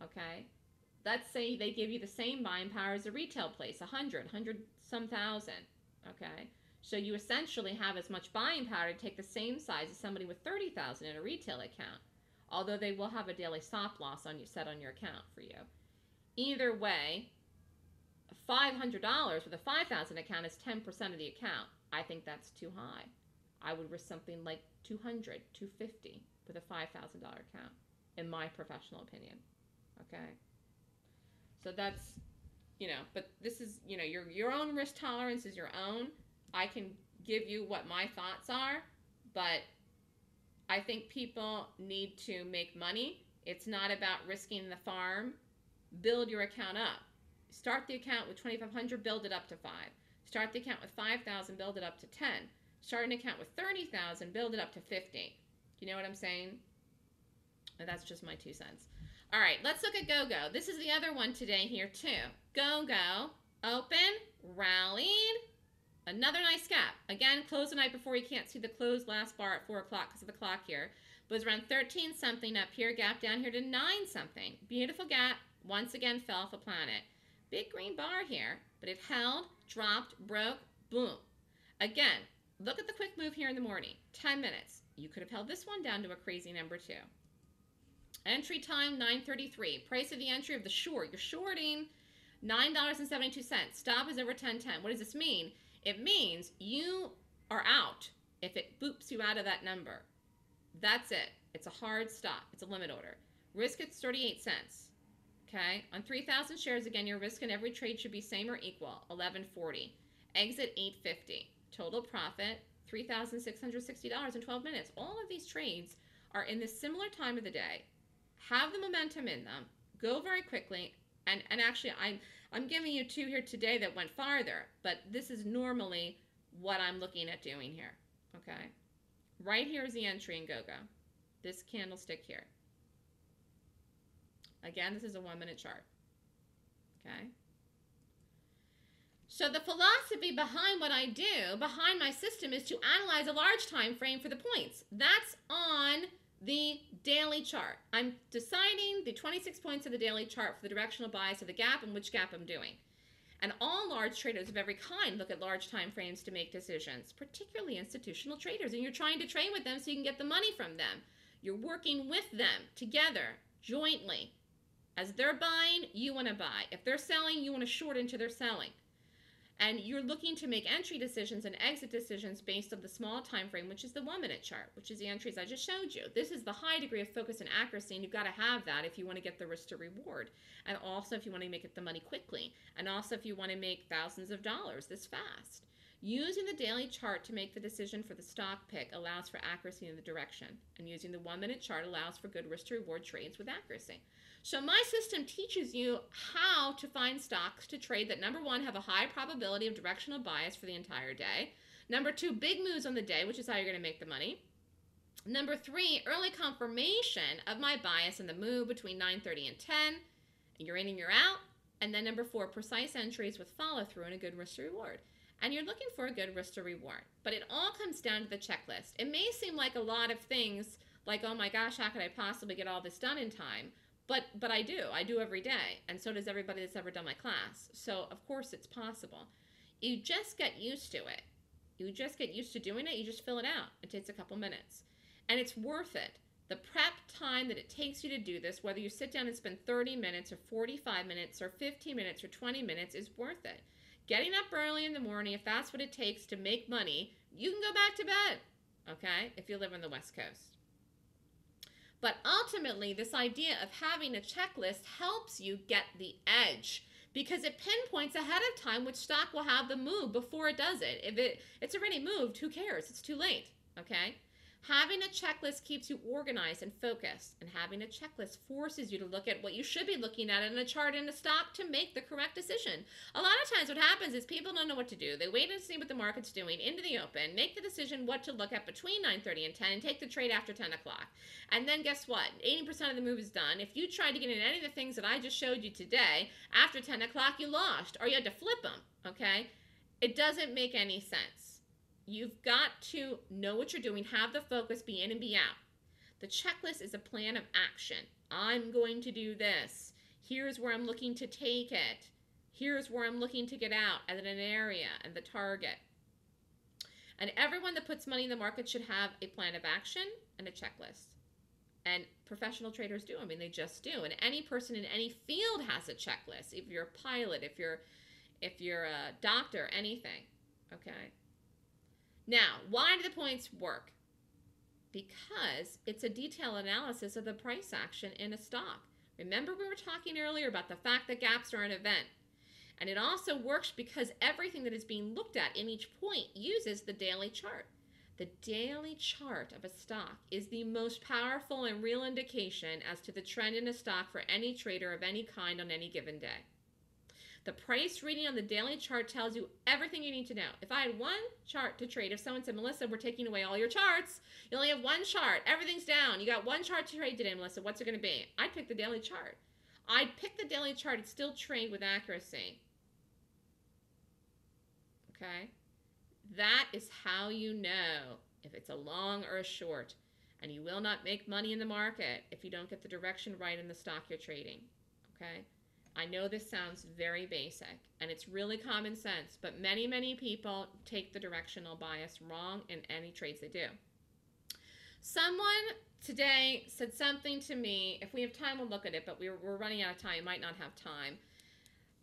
Okay? Let's say they give you the same buying power as a retail place, 100, 100 some thousand. Okay? So you essentially have as much buying power to take the same size as somebody with 30,000 in a retail account. Although they will have a daily stop loss on you set on your account for you. Either way, $500 with a 5,000 account is 10% of the account. I think that's too high. I would risk something like 200, 250 with a $5,000 account in my professional opinion. Okay? So that's you know, but this is, you know, your your own risk tolerance is your own. I can give you what my thoughts are, but I think people need to make money. It's not about risking the farm. Build your account up. Start the account with 2500, build it up to 5. Start the account with 5000, build it up to 10. Start an account with 30,000, build it up to 50. You know what I'm saying? That's just my two cents. All right, let's look at GoGo. This is the other one today here too. GoGo, open, rallied, another nice gap. Again, close the night before. You can't see the closed last bar at 4 o'clock because of the clock here. But it's around 13 something up here, gap down here to 9 something. Beautiful gap, once again fell off a planet. Big green bar here, but it held, dropped, broke, boom. Again, look at the quick move here in the morning. 10 minutes. You could have held this one down to a crazy number too. Entry time 933. Price of the entry of the short. You're shorting $9.72. Stop is over 1010. What does this mean? It means you are out if it boops you out of that number. That's it. It's a hard stop. It's a limit order. Risk it's 38 cents. Okay? On 3,000 shares, again, your risk in every trade should be same or equal, 1140. Exit 850. Total profit $3,660 in 12 minutes. All of these trades are in the similar time of the day have the momentum in them, go very quickly, and, and actually I'm I'm giving you two here today that went farther, but this is normally what I'm looking at doing here. Okay. Right here is the entry in GoGo. This candlestick here. Again, this is a one minute chart. Okay. So the philosophy behind what I do, behind my system, is to analyze a large time frame for the points. That's on the daily chart. I'm deciding the 26 points of the daily chart for the directional bias of the gap and which gap I'm doing. And all large traders of every kind look at large time frames to make decisions, particularly institutional traders. And you're trying to trade with them so you can get the money from them. You're working with them together, jointly. As they're buying, you want to buy. If they're selling, you want to short into their selling and you're looking to make entry decisions and exit decisions based on the small time frame which is the one minute chart which is the entries i just showed you. This is the high degree of focus and accuracy and you've got to have that if you want to get the risk to reward. And also if you want to make it the money quickly. And also if you want to make thousands of dollars this fast. Using the daily chart to make the decision for the stock pick allows for accuracy in the direction, and using the one minute chart allows for good risk to reward trades with accuracy. So, my system teaches you how to find stocks to trade that number one, have a high probability of directional bias for the entire day. Number two, big moves on the day, which is how you're going to make the money. Number three, early confirmation of my bias in the move between 9:30 and 10. You're in and you're out. And then number four, precise entries with follow through and a good risk to reward and you're looking for a good risk to reward. But it all comes down to the checklist. It may seem like a lot of things, like, oh my gosh, how could I possibly get all this done in time? But but I do. I do every day, and so does everybody that's ever done my class. So of course it's possible. You just get used to it. You just get used to doing it. You just fill it out. It takes a couple minutes, and it's worth it. The prep time that it takes you to do this, whether you sit down and spend 30 minutes or 45 minutes or 15 minutes or 20 minutes, is worth it getting up early in the morning, if that's what it takes to make money, you can go back to bed, okay, if you live on the West Coast. But ultimately, this idea of having a checklist helps you get the edge because it pinpoints ahead of time which stock will have the move before it does it. If it it's already moved, who cares? It's too late, okay? Having a checklist keeps you organized and focused, and having a checklist forces you to look at what you should be looking at in a chart and a stock to make the correct decision. A lot of times, what happens is people don't know what to do. They wait and see what the market's doing into the open, make the decision what to look at between 9:30 and 10, and take the trade after 10 o'clock. And then guess what? 80% of the move is done. If you tried to get in any of the things that I just showed you today after 10 o'clock, you lost, or you had to flip them. Okay, it doesn't make any sense. You've got to know what you're doing, have the focus, be in and be out. The checklist is a plan of action. I'm going to do this. Here's where I'm looking to take it. Here's where I'm looking to get out at an area and the target. And everyone that puts money in the market should have a plan of action and a checklist. And professional traders do. I mean, they just do. And any person in any field has a checklist. If you're a pilot, if you're if you're a doctor, anything. Okay? Now, why do the points work? Because it's a detailed analysis of the price action in a stock. Remember, we were talking earlier about the fact that gaps are an event. And it also works because everything that is being looked at in each point uses the daily chart. The daily chart of a stock is the most powerful and real indication as to the trend in a stock for any trader of any kind on any given day. The price reading on the daily chart tells you everything you need to know. If I had one chart to trade, if someone said, Melissa, we're taking away all your charts, you only have one chart, everything's down. You got one chart to trade today, Melissa. What's it going to be? I'd pick the daily chart. I'd pick the daily chart and still trade with accuracy. Okay? That is how you know if it's a long or a short. And you will not make money in the market if you don't get the direction right in the stock you're trading. Okay? I know this sounds very basic and it's really common sense, but many, many people take the directional bias wrong in any trades they do. Someone today said something to me. If we have time, we'll look at it, but we're, we're running out of time, might not have time.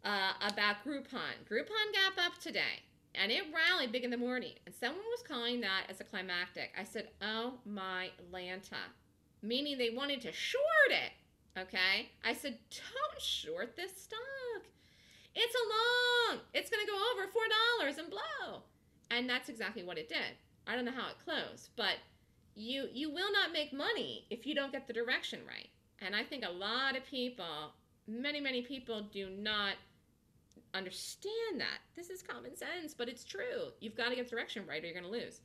Uh, about Groupon. Groupon gap up today and it rallied big in the morning. And someone was calling that as a climactic. I said, oh my Lanta, meaning they wanted to short it. Okay? I said, don't short this stock. It's a long. It's going to go over $4 and blow. And that's exactly what it did. I don't know how it closed, but you you will not make money if you don't get the direction right. And I think a lot of people, many many people do not understand that. This is common sense, but it's true. You've got to get direction right or you're going to lose.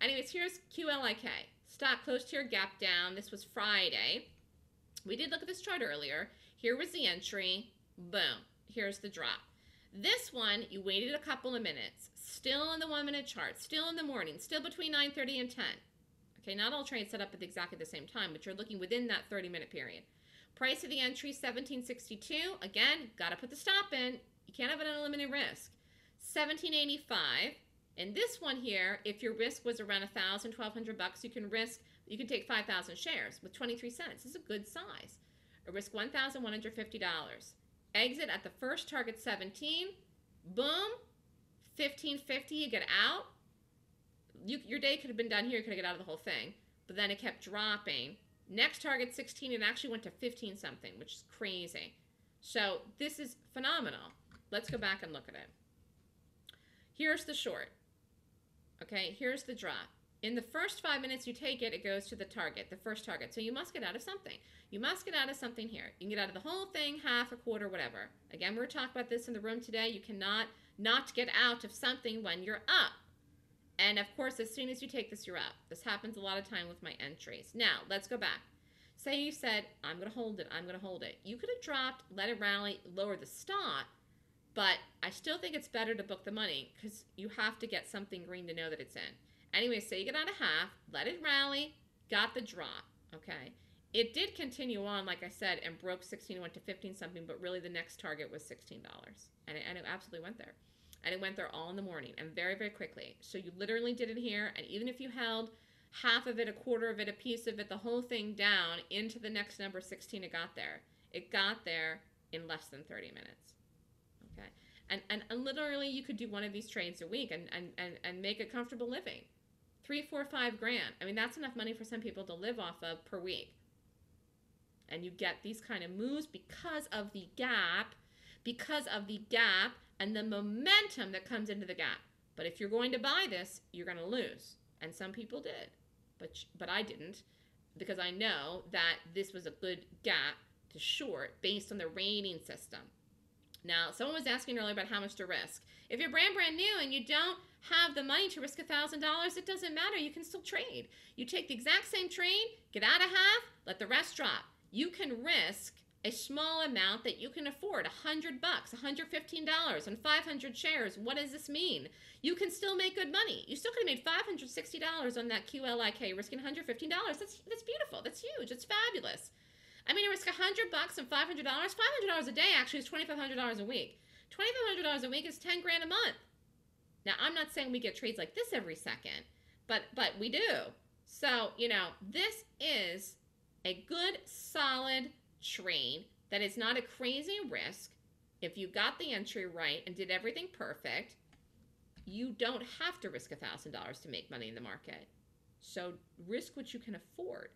Anyways, here's QLIK. Stock close to your gap down. This was Friday. We did look at this chart earlier. Here was the entry. Boom. Here's the drop. This one, you waited a couple of minutes. Still in the one minute chart. Still in the morning. Still between 9.30 and 10. Okay, not all trades set up at exactly the same time, but you're looking within that 30 minute period. Price of the entry, 1762. Again, got to put the stop in. You can't have an unlimited risk. 1785. And this one here, if your risk was around 1,000, 1,200 bucks, you can risk you can take 5,000 shares with 23 cents. Is a good size. A risk $1,150. Exit at the first target 17. Boom. 1550 you get out. You, your day could have been done here. You could have get out of the whole thing. But then it kept dropping. Next target 16 it actually went to 15 something, which is crazy. So this is phenomenal. Let's go back and look at it. Here's the short. Okay, here's the drop. In the first five minutes you take it, it goes to the target, the first target. So you must get out of something. You must get out of something here. You can get out of the whole thing, half, a quarter, whatever. Again, we're talking about this in the room today. You cannot not get out of something when you're up. And of course, as soon as you take this, you're up. This happens a lot of time with my entries. Now, let's go back. Say you said, I'm going to hold it, I'm going to hold it. You could have dropped, let it rally, lower the stop, but I still think it's better to book the money because you have to get something green to know that it's in. Anyway, so you get out a half, let it rally, got the drop, okay? It did continue on, like I said, and broke 16 went to 15 something, but really the next target was $16. And it, and it absolutely went there. And it went there all in the morning and very, very quickly. So you literally did it here, and even if you held half of it, a quarter of it, a piece of it, the whole thing down into the next number 16, it got there. It got there in less than 30 minutes. Okay. And, and, and literally you could do one of these trades a week and, and, and, and make a comfortable living three, four, five grand. I mean, that's enough money for some people to live off of per week. And you get these kind of moves because of the gap, because of the gap and the momentum that comes into the gap. But if you're going to buy this, you're going to lose. And some people did. but but I didn't because I know that this was a good gap to short based on the rating system. Now, someone was asking earlier about how much to risk. If you're brand brand new and you don't have the money to risk $1,000, it doesn't matter. You can still trade. You take the exact same trade, get out of half, let the rest drop. You can risk a small amount that you can afford 100 bucks $115 on 500 shares what does this mean you can still make good money you still could have made $560 on that qlik risking $115 that's that's beautiful that's huge it's fabulous i mean to risk 100 bucks and $500 $500 a day actually is $2500 a week $2500 a week is 10 grand a month now i'm not saying we get trades like this every second but but we do so you know this is a good solid trade that is not a crazy risk. If you got the entry right and did everything perfect, you don't have to risk $1,000 to make money in the market. So risk what you can afford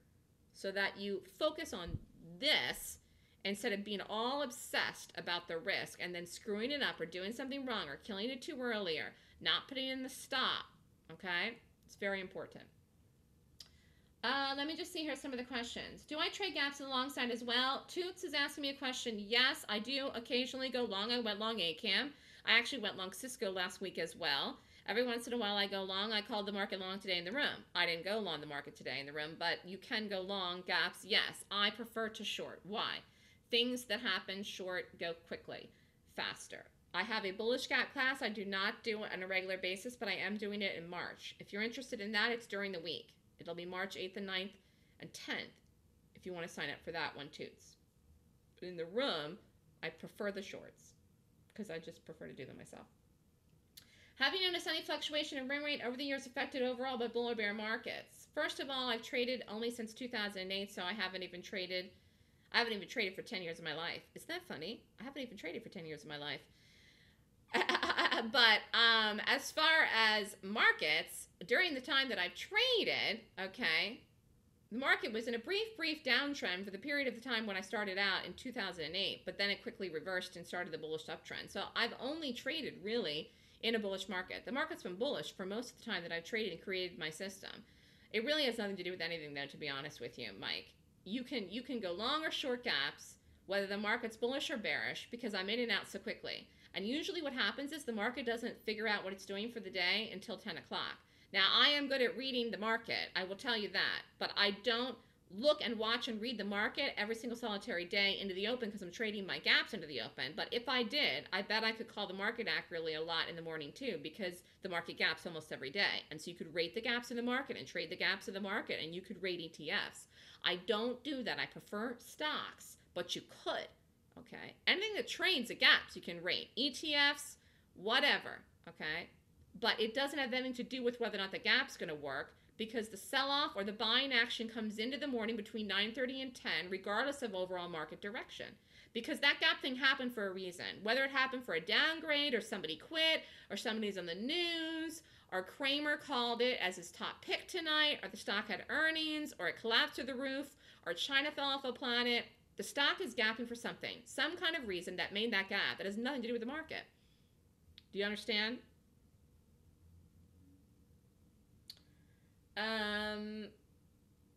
so that you focus on this instead of being all obsessed about the risk and then screwing it up or doing something wrong or killing it too early or not putting in the stop. Okay? It's very important. Uh, let me just see here some of the questions. Do I trade gaps alongside as well? Toots is asking me a question. Yes, I do occasionally go long. I went long ACAM. I actually went long Cisco last week as well. Every once in a while I go long. I called the market long today in the room. I didn't go long the market today in the room, but you can go long gaps. Yes, I prefer to short. Why? Things that happen short go quickly, faster. I have a bullish gap class. I do not do it on a regular basis, but I am doing it in March. If you're interested in that, it's during the week. It'll be March 8th and 9th and 10th if you want to sign up for that one, Toots. In the room, I prefer the shorts because I just prefer to do them myself. Have you noticed any fluctuation in ring rate over the years affected overall by bull or bear markets? First of all, I've traded only since 2008, so I haven't even traded. I haven't even traded for 10 years of my life. Isn't that funny? I haven't even traded for 10 years of my life. (laughs) but um, as far as markets, during the time that I've traded, okay, the market was in a brief, brief downtrend for the period of the time when I started out in 2008, but then it quickly reversed and started the bullish uptrend. So I've only traded really in a bullish market. The market's been bullish for most of the time that I've traded and created my system. It really has nothing to do with anything, though, to be honest with you, Mike. You can you can go long or short gaps, whether the market's bullish or bearish, because I'm in and out so quickly. And usually what happens is the market doesn't figure out what it's doing for the day until 10 o'clock. Now, I am good at reading the market, I will tell you that, but I don't look and watch and read the market every single solitary day into the open because I'm trading my gaps into the open. But if I did, I bet I could call the market accurately a lot in the morning too because the market gaps almost every day. And so you could rate the gaps in the market and trade the gaps in the market and you could rate ETFs. I don't do that. I prefer stocks, but you could. Okay. Anything that trades at gaps, you can rate. ETFs, whatever. Okay. But it doesn't have anything to do with whether or not the gap's going to work because the sell-off or the buying action comes into the morning between 9:30 and 10 regardless of overall market direction because that gap thing happened for a reason whether it happened for a downgrade or somebody quit or somebody's on the news or Cramer called it as his top pick tonight or the stock had earnings or it collapsed to the roof or China fell off a planet the stock is gapping for something, some kind of reason that made that gap that has nothing to do with the market. Do you understand? Um,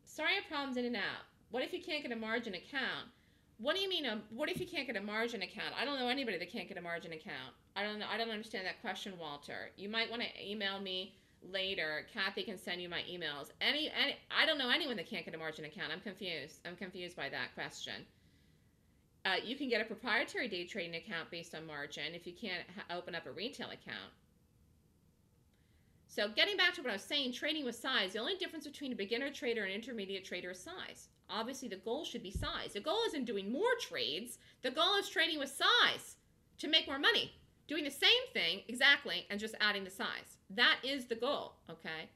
sorry, I have problems in and out. What if you can't get a margin account? What do you mean? Um, what if you can't get a margin account? I don't know anybody that can't get a margin account. I don't know. I don't understand that question, Walter. You might want to email me later. Kathy can send you my emails. Any, any, I don't know anyone that can't get a margin account. I'm confused. I'm confused by that question. Uh, you can get a proprietary day trading account based on margin if you can't open up a retail account. So, getting back to what I was saying, trading with size, the only difference between a beginner trader and intermediate trader is size. Obviously, the goal should be size. The goal isn't doing more trades, the goal is trading with size to make more money doing the same thing exactly and just adding the size. That is the goal, okay?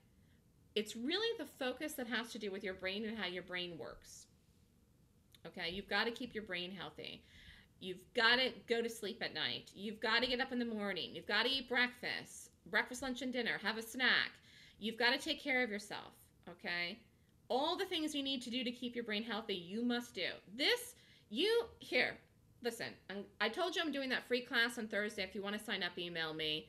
It's really the focus that has to do with your brain and how your brain works. Okay, you've got to keep your brain healthy. You've got to go to sleep at night. You've got to get up in the morning. You've got to eat breakfast, breakfast, lunch, and dinner. Have a snack. You've got to take care of yourself, okay? All the things you need to do to keep your brain healthy, you must do. This, you, here, listen, I'm, i told you I'm doing that free class on Thursday. If you want to sign up, email me.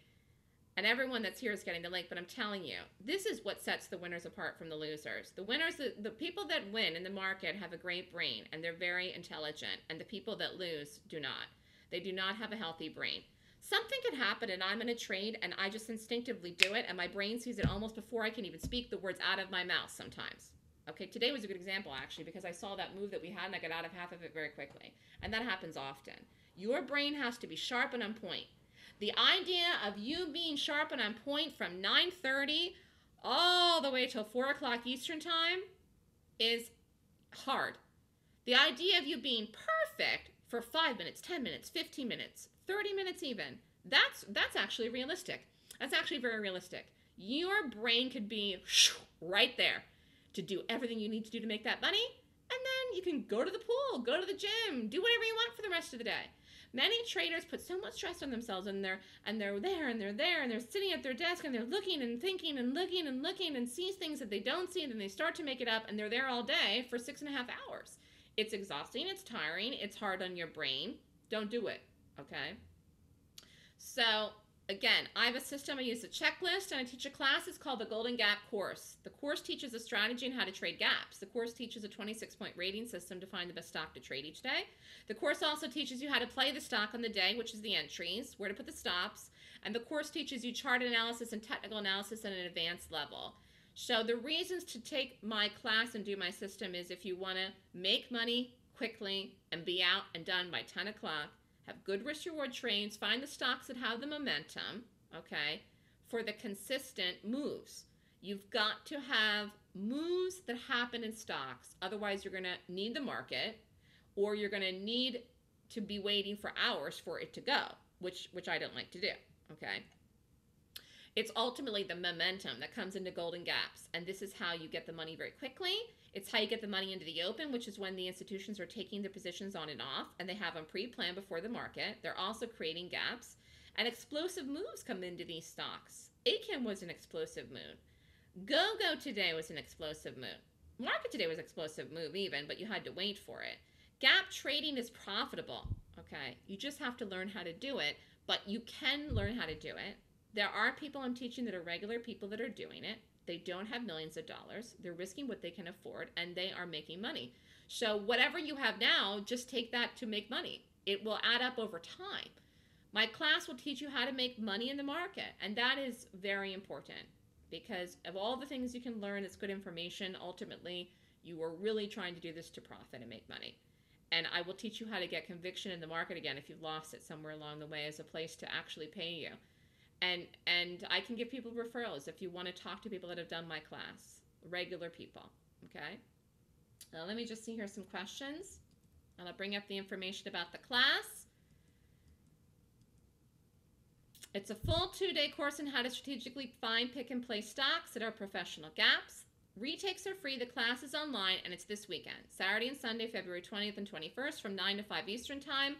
and everyone that's here is getting the link, but I'm telling you, this is what sets the winners apart from the losers. The winners, the, the people that win in the market have a great brain and they're very intelligent, and the people that lose do not. They do not have a healthy brain. Something could happen and I'm in a trade and I just instinctively do it, and my brain sees it almost before I can even speak the words out of my mouth sometimes. Okay, today was a good example actually because I saw that move that we had and I got out of half of it very quickly. And that happens often. Your brain has to be sharp and on point. The idea of you being sharp and on point from 9:30 all the way till 4 o'clock Eastern time is hard. The idea of you being perfect for 5 minutes, 10 minutes, 15 minutes, 30 minutes even, that's that's actually realistic. That's actually very realistic. Your brain could be right there to do everything you need to do to make that money, and then you can go to the pool, go to the gym, do whatever you want for the rest of the day. Many traders put so much stress on themselves and they're and they're there and they're there and they're sitting at their desk and they're looking and thinking and looking and looking and sees things that they don't see and then they start to make it up and they're there all day for six and a half hours. It's exhausting, it's tiring, it's hard on your brain. Don't do it. Okay. So again, I have a system. I use a checklist and I teach a class. It's called the Golden Gap Course. The course teaches a strategy on how to trade gaps. The course teaches a 26 point rating system to find the best stock to trade each day. The course also teaches you how to play the stock on the day, which is the entries, where to put the stops. And the course teaches you chart analysis and technical analysis at an advanced level. So the reasons to take my class and do my system is if you want to make money quickly and be out and done by 10 o'clock have good risk reward trades, find the stocks that have the momentum, okay, for the consistent moves. You've got to have moves that happen in stocks. Otherwise, you're going to need the market or you're going to need to be waiting for hours for it to go, which which I don't like to do, okay? It's ultimately the momentum that comes into golden gaps, and this is how you get the money very quickly. It's how you get the money into the open, which is when the institutions are taking their positions on and off, and they have them pre-planned before the market. They're also creating gaps, and explosive moves come into these stocks. ACAM was an explosive move. GoGo today was an explosive move. Market today was an explosive move even, but you had to wait for it. Gap trading is profitable. Okay, you just have to learn how to do it, but you can learn how to do it there are people I'm teaching that are regular people that are doing it. They don't have millions of dollars. They're risking what they can afford and they are making money. So, whatever you have now, just take that to make money. It will add up over time. My class will teach you how to make money in the market, and that is very important because of all the things you can learn, it's good information. Ultimately, you are really trying to do this to profit and make money. And I will teach you how to get conviction in the market again if you've lost it somewhere along the way as a place to actually pay you and and I can give people referrals if you want to talk to people that have done my class, regular people. Okay. Now let me just see here some questions, and I'll bring up the information about the class. It's a full two-day course on how to strategically find, pick, and place stocks that are professional gaps. Retakes are free. The class is online, and it's this weekend, Saturday and Sunday, February 20th and 21st, from 9 to 5 Eastern Time.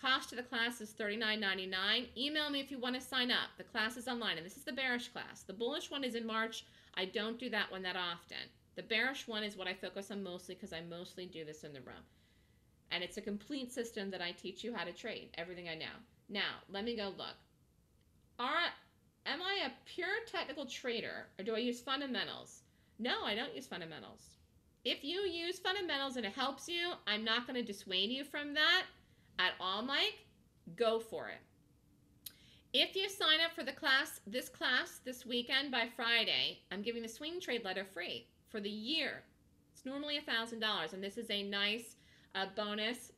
Cost of the class is $39.99. Email me if you want to sign up. The class is online, and this is the bearish class. The bullish one is in March. I don't do that one that often. The bearish one is what I focus on mostly because I mostly do this in the room. And it's a complete system that I teach you how to trade, everything I know. Now, let me go look. Are, am I a pure technical trader or do I use fundamentals? No, I don't use fundamentals. If you use fundamentals and it helps you, I'm not going to dissuade you from that at all, Mike, go for it. If you sign up for the class, this class this weekend by Friday, I'm giving the swing trade letter free for the year. It's normally a thousand dollars, and this is a nice uh, bonus.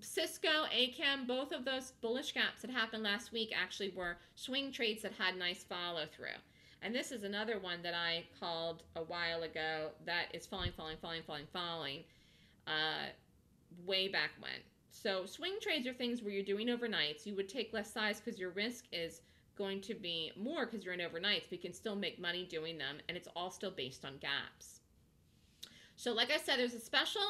Cisco, ACAM, both of those bullish gaps that happened last week actually were swing trades that had nice follow through. And this is another one that I called a while ago that is falling, falling, falling, falling, falling, uh, way back when. So swing trades are things where you're doing overnights. You would take less size because your risk is going to be more because you're in overnights, but you can still make money doing them, and it's all still based on gaps. So like I said, there's a special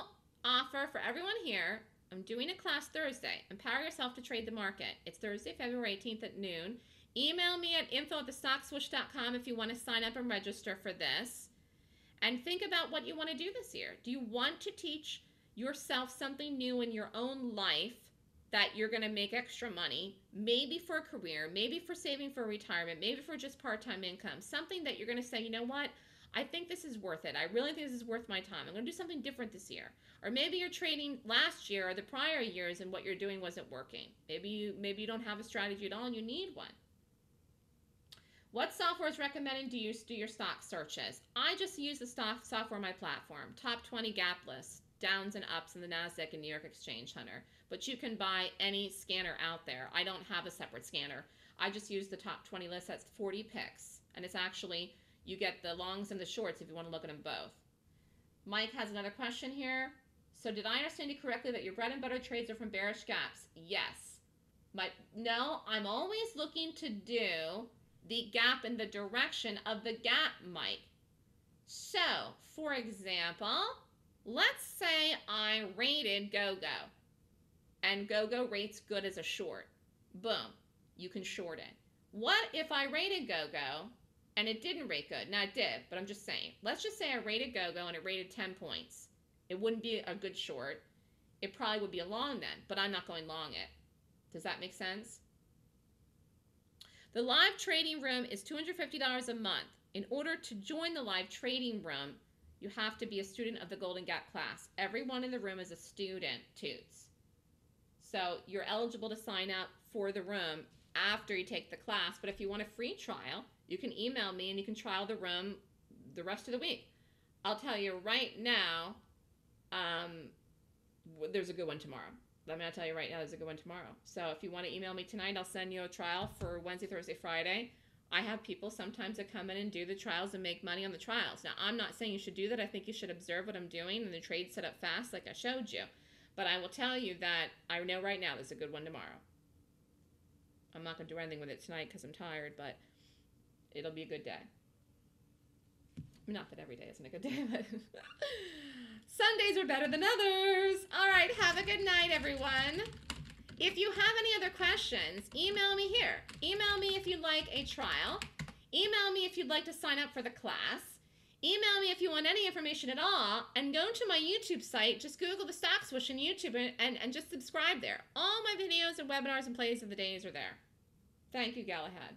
offer for everyone here. I'm doing a class Thursday. Empower yourself to trade the market. It's Thursday, February 18th at noon. Email me at info at thestockswoosh.com if you want to sign up and register for this. And think about what you want to do this year. Do you want to teach yourself something new in your own life that you're going to make extra money, maybe for a career, maybe for saving for retirement, maybe for just part time income, something that you're going to say, you know what? I think this is worth it. I really think this is worth my time. I'm going to do something different this year. Or maybe you're trading last year or the prior years and what you're doing wasn't working. Maybe you maybe you don't have a strategy at all and you need one. What software is recommended to use do your stock searches? I just use the stock software on my platform. Top 20 gap list, downs and ups in the Nasdaq and New York Exchange Hunter. But you can buy any scanner out there. I don't have a separate scanner. I just use the top 20 list. That's 40 picks, and it's actually you get the longs and the shorts if you want to look at them both. Mike has another question here. So did I understand you correctly that your bread and butter trades are from bearish gaps? Yes. But no, I'm always looking to do the gap in the direction of the gap, Mike. So, for example, let's say I rated GoGo and GoGo rates good as a short. Boom, you can short it. What if I rated GoGo and it didn't rate good? Now it did, but I'm just saying. Let's just say I rated GoGo and it rated 10 points. It wouldn't be a good short. It probably would be a long then, but I'm not going long it. Does that make sense? The live trading room is $250 a month. In order to join the live trading room, you have to be a student of the Golden Gap class. Everyone in the room is a student, Toots. So you're eligible to sign up for the room after you take the class. But if you want a free trial, you can email me and you can trial the room the rest of the week. I'll tell you right now, um, there's a good one tomorrow. I'm going to tell you right now, there's a good one tomorrow. So if you want to email me tonight, I'll send you a trial for Wednesday, Thursday, Friday. I have people sometimes that come in and do the trials and make money on the trials. Now, I'm not saying you should do that. I think you should observe what I'm doing and the trade set up fast, like I showed you. But I will tell you that I know right now there's a good one tomorrow. I'm not going to do anything with it tonight because I'm tired, but it'll be a good day. Not that every day isn't a good day, (laughs) but Sundays are better than others. All right, have a good night, everyone. If you have any other questions, email me here. Email me if you'd like a trial. Email me if you'd like to sign up for the class. Email me if you want any information at all. And go to my YouTube site. Just Google the Stock Swoosh in YouTube and, and, and just subscribe there. All my videos and webinars and plays of the days are there. Thank you, Galahad.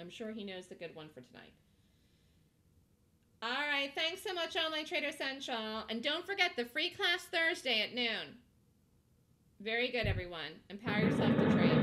I'm sure he knows the good one for tonight. All right, thanks so much, Online Trader Central. And don't forget the free class Thursday at noon. Very good, everyone. Empower yourself to trade.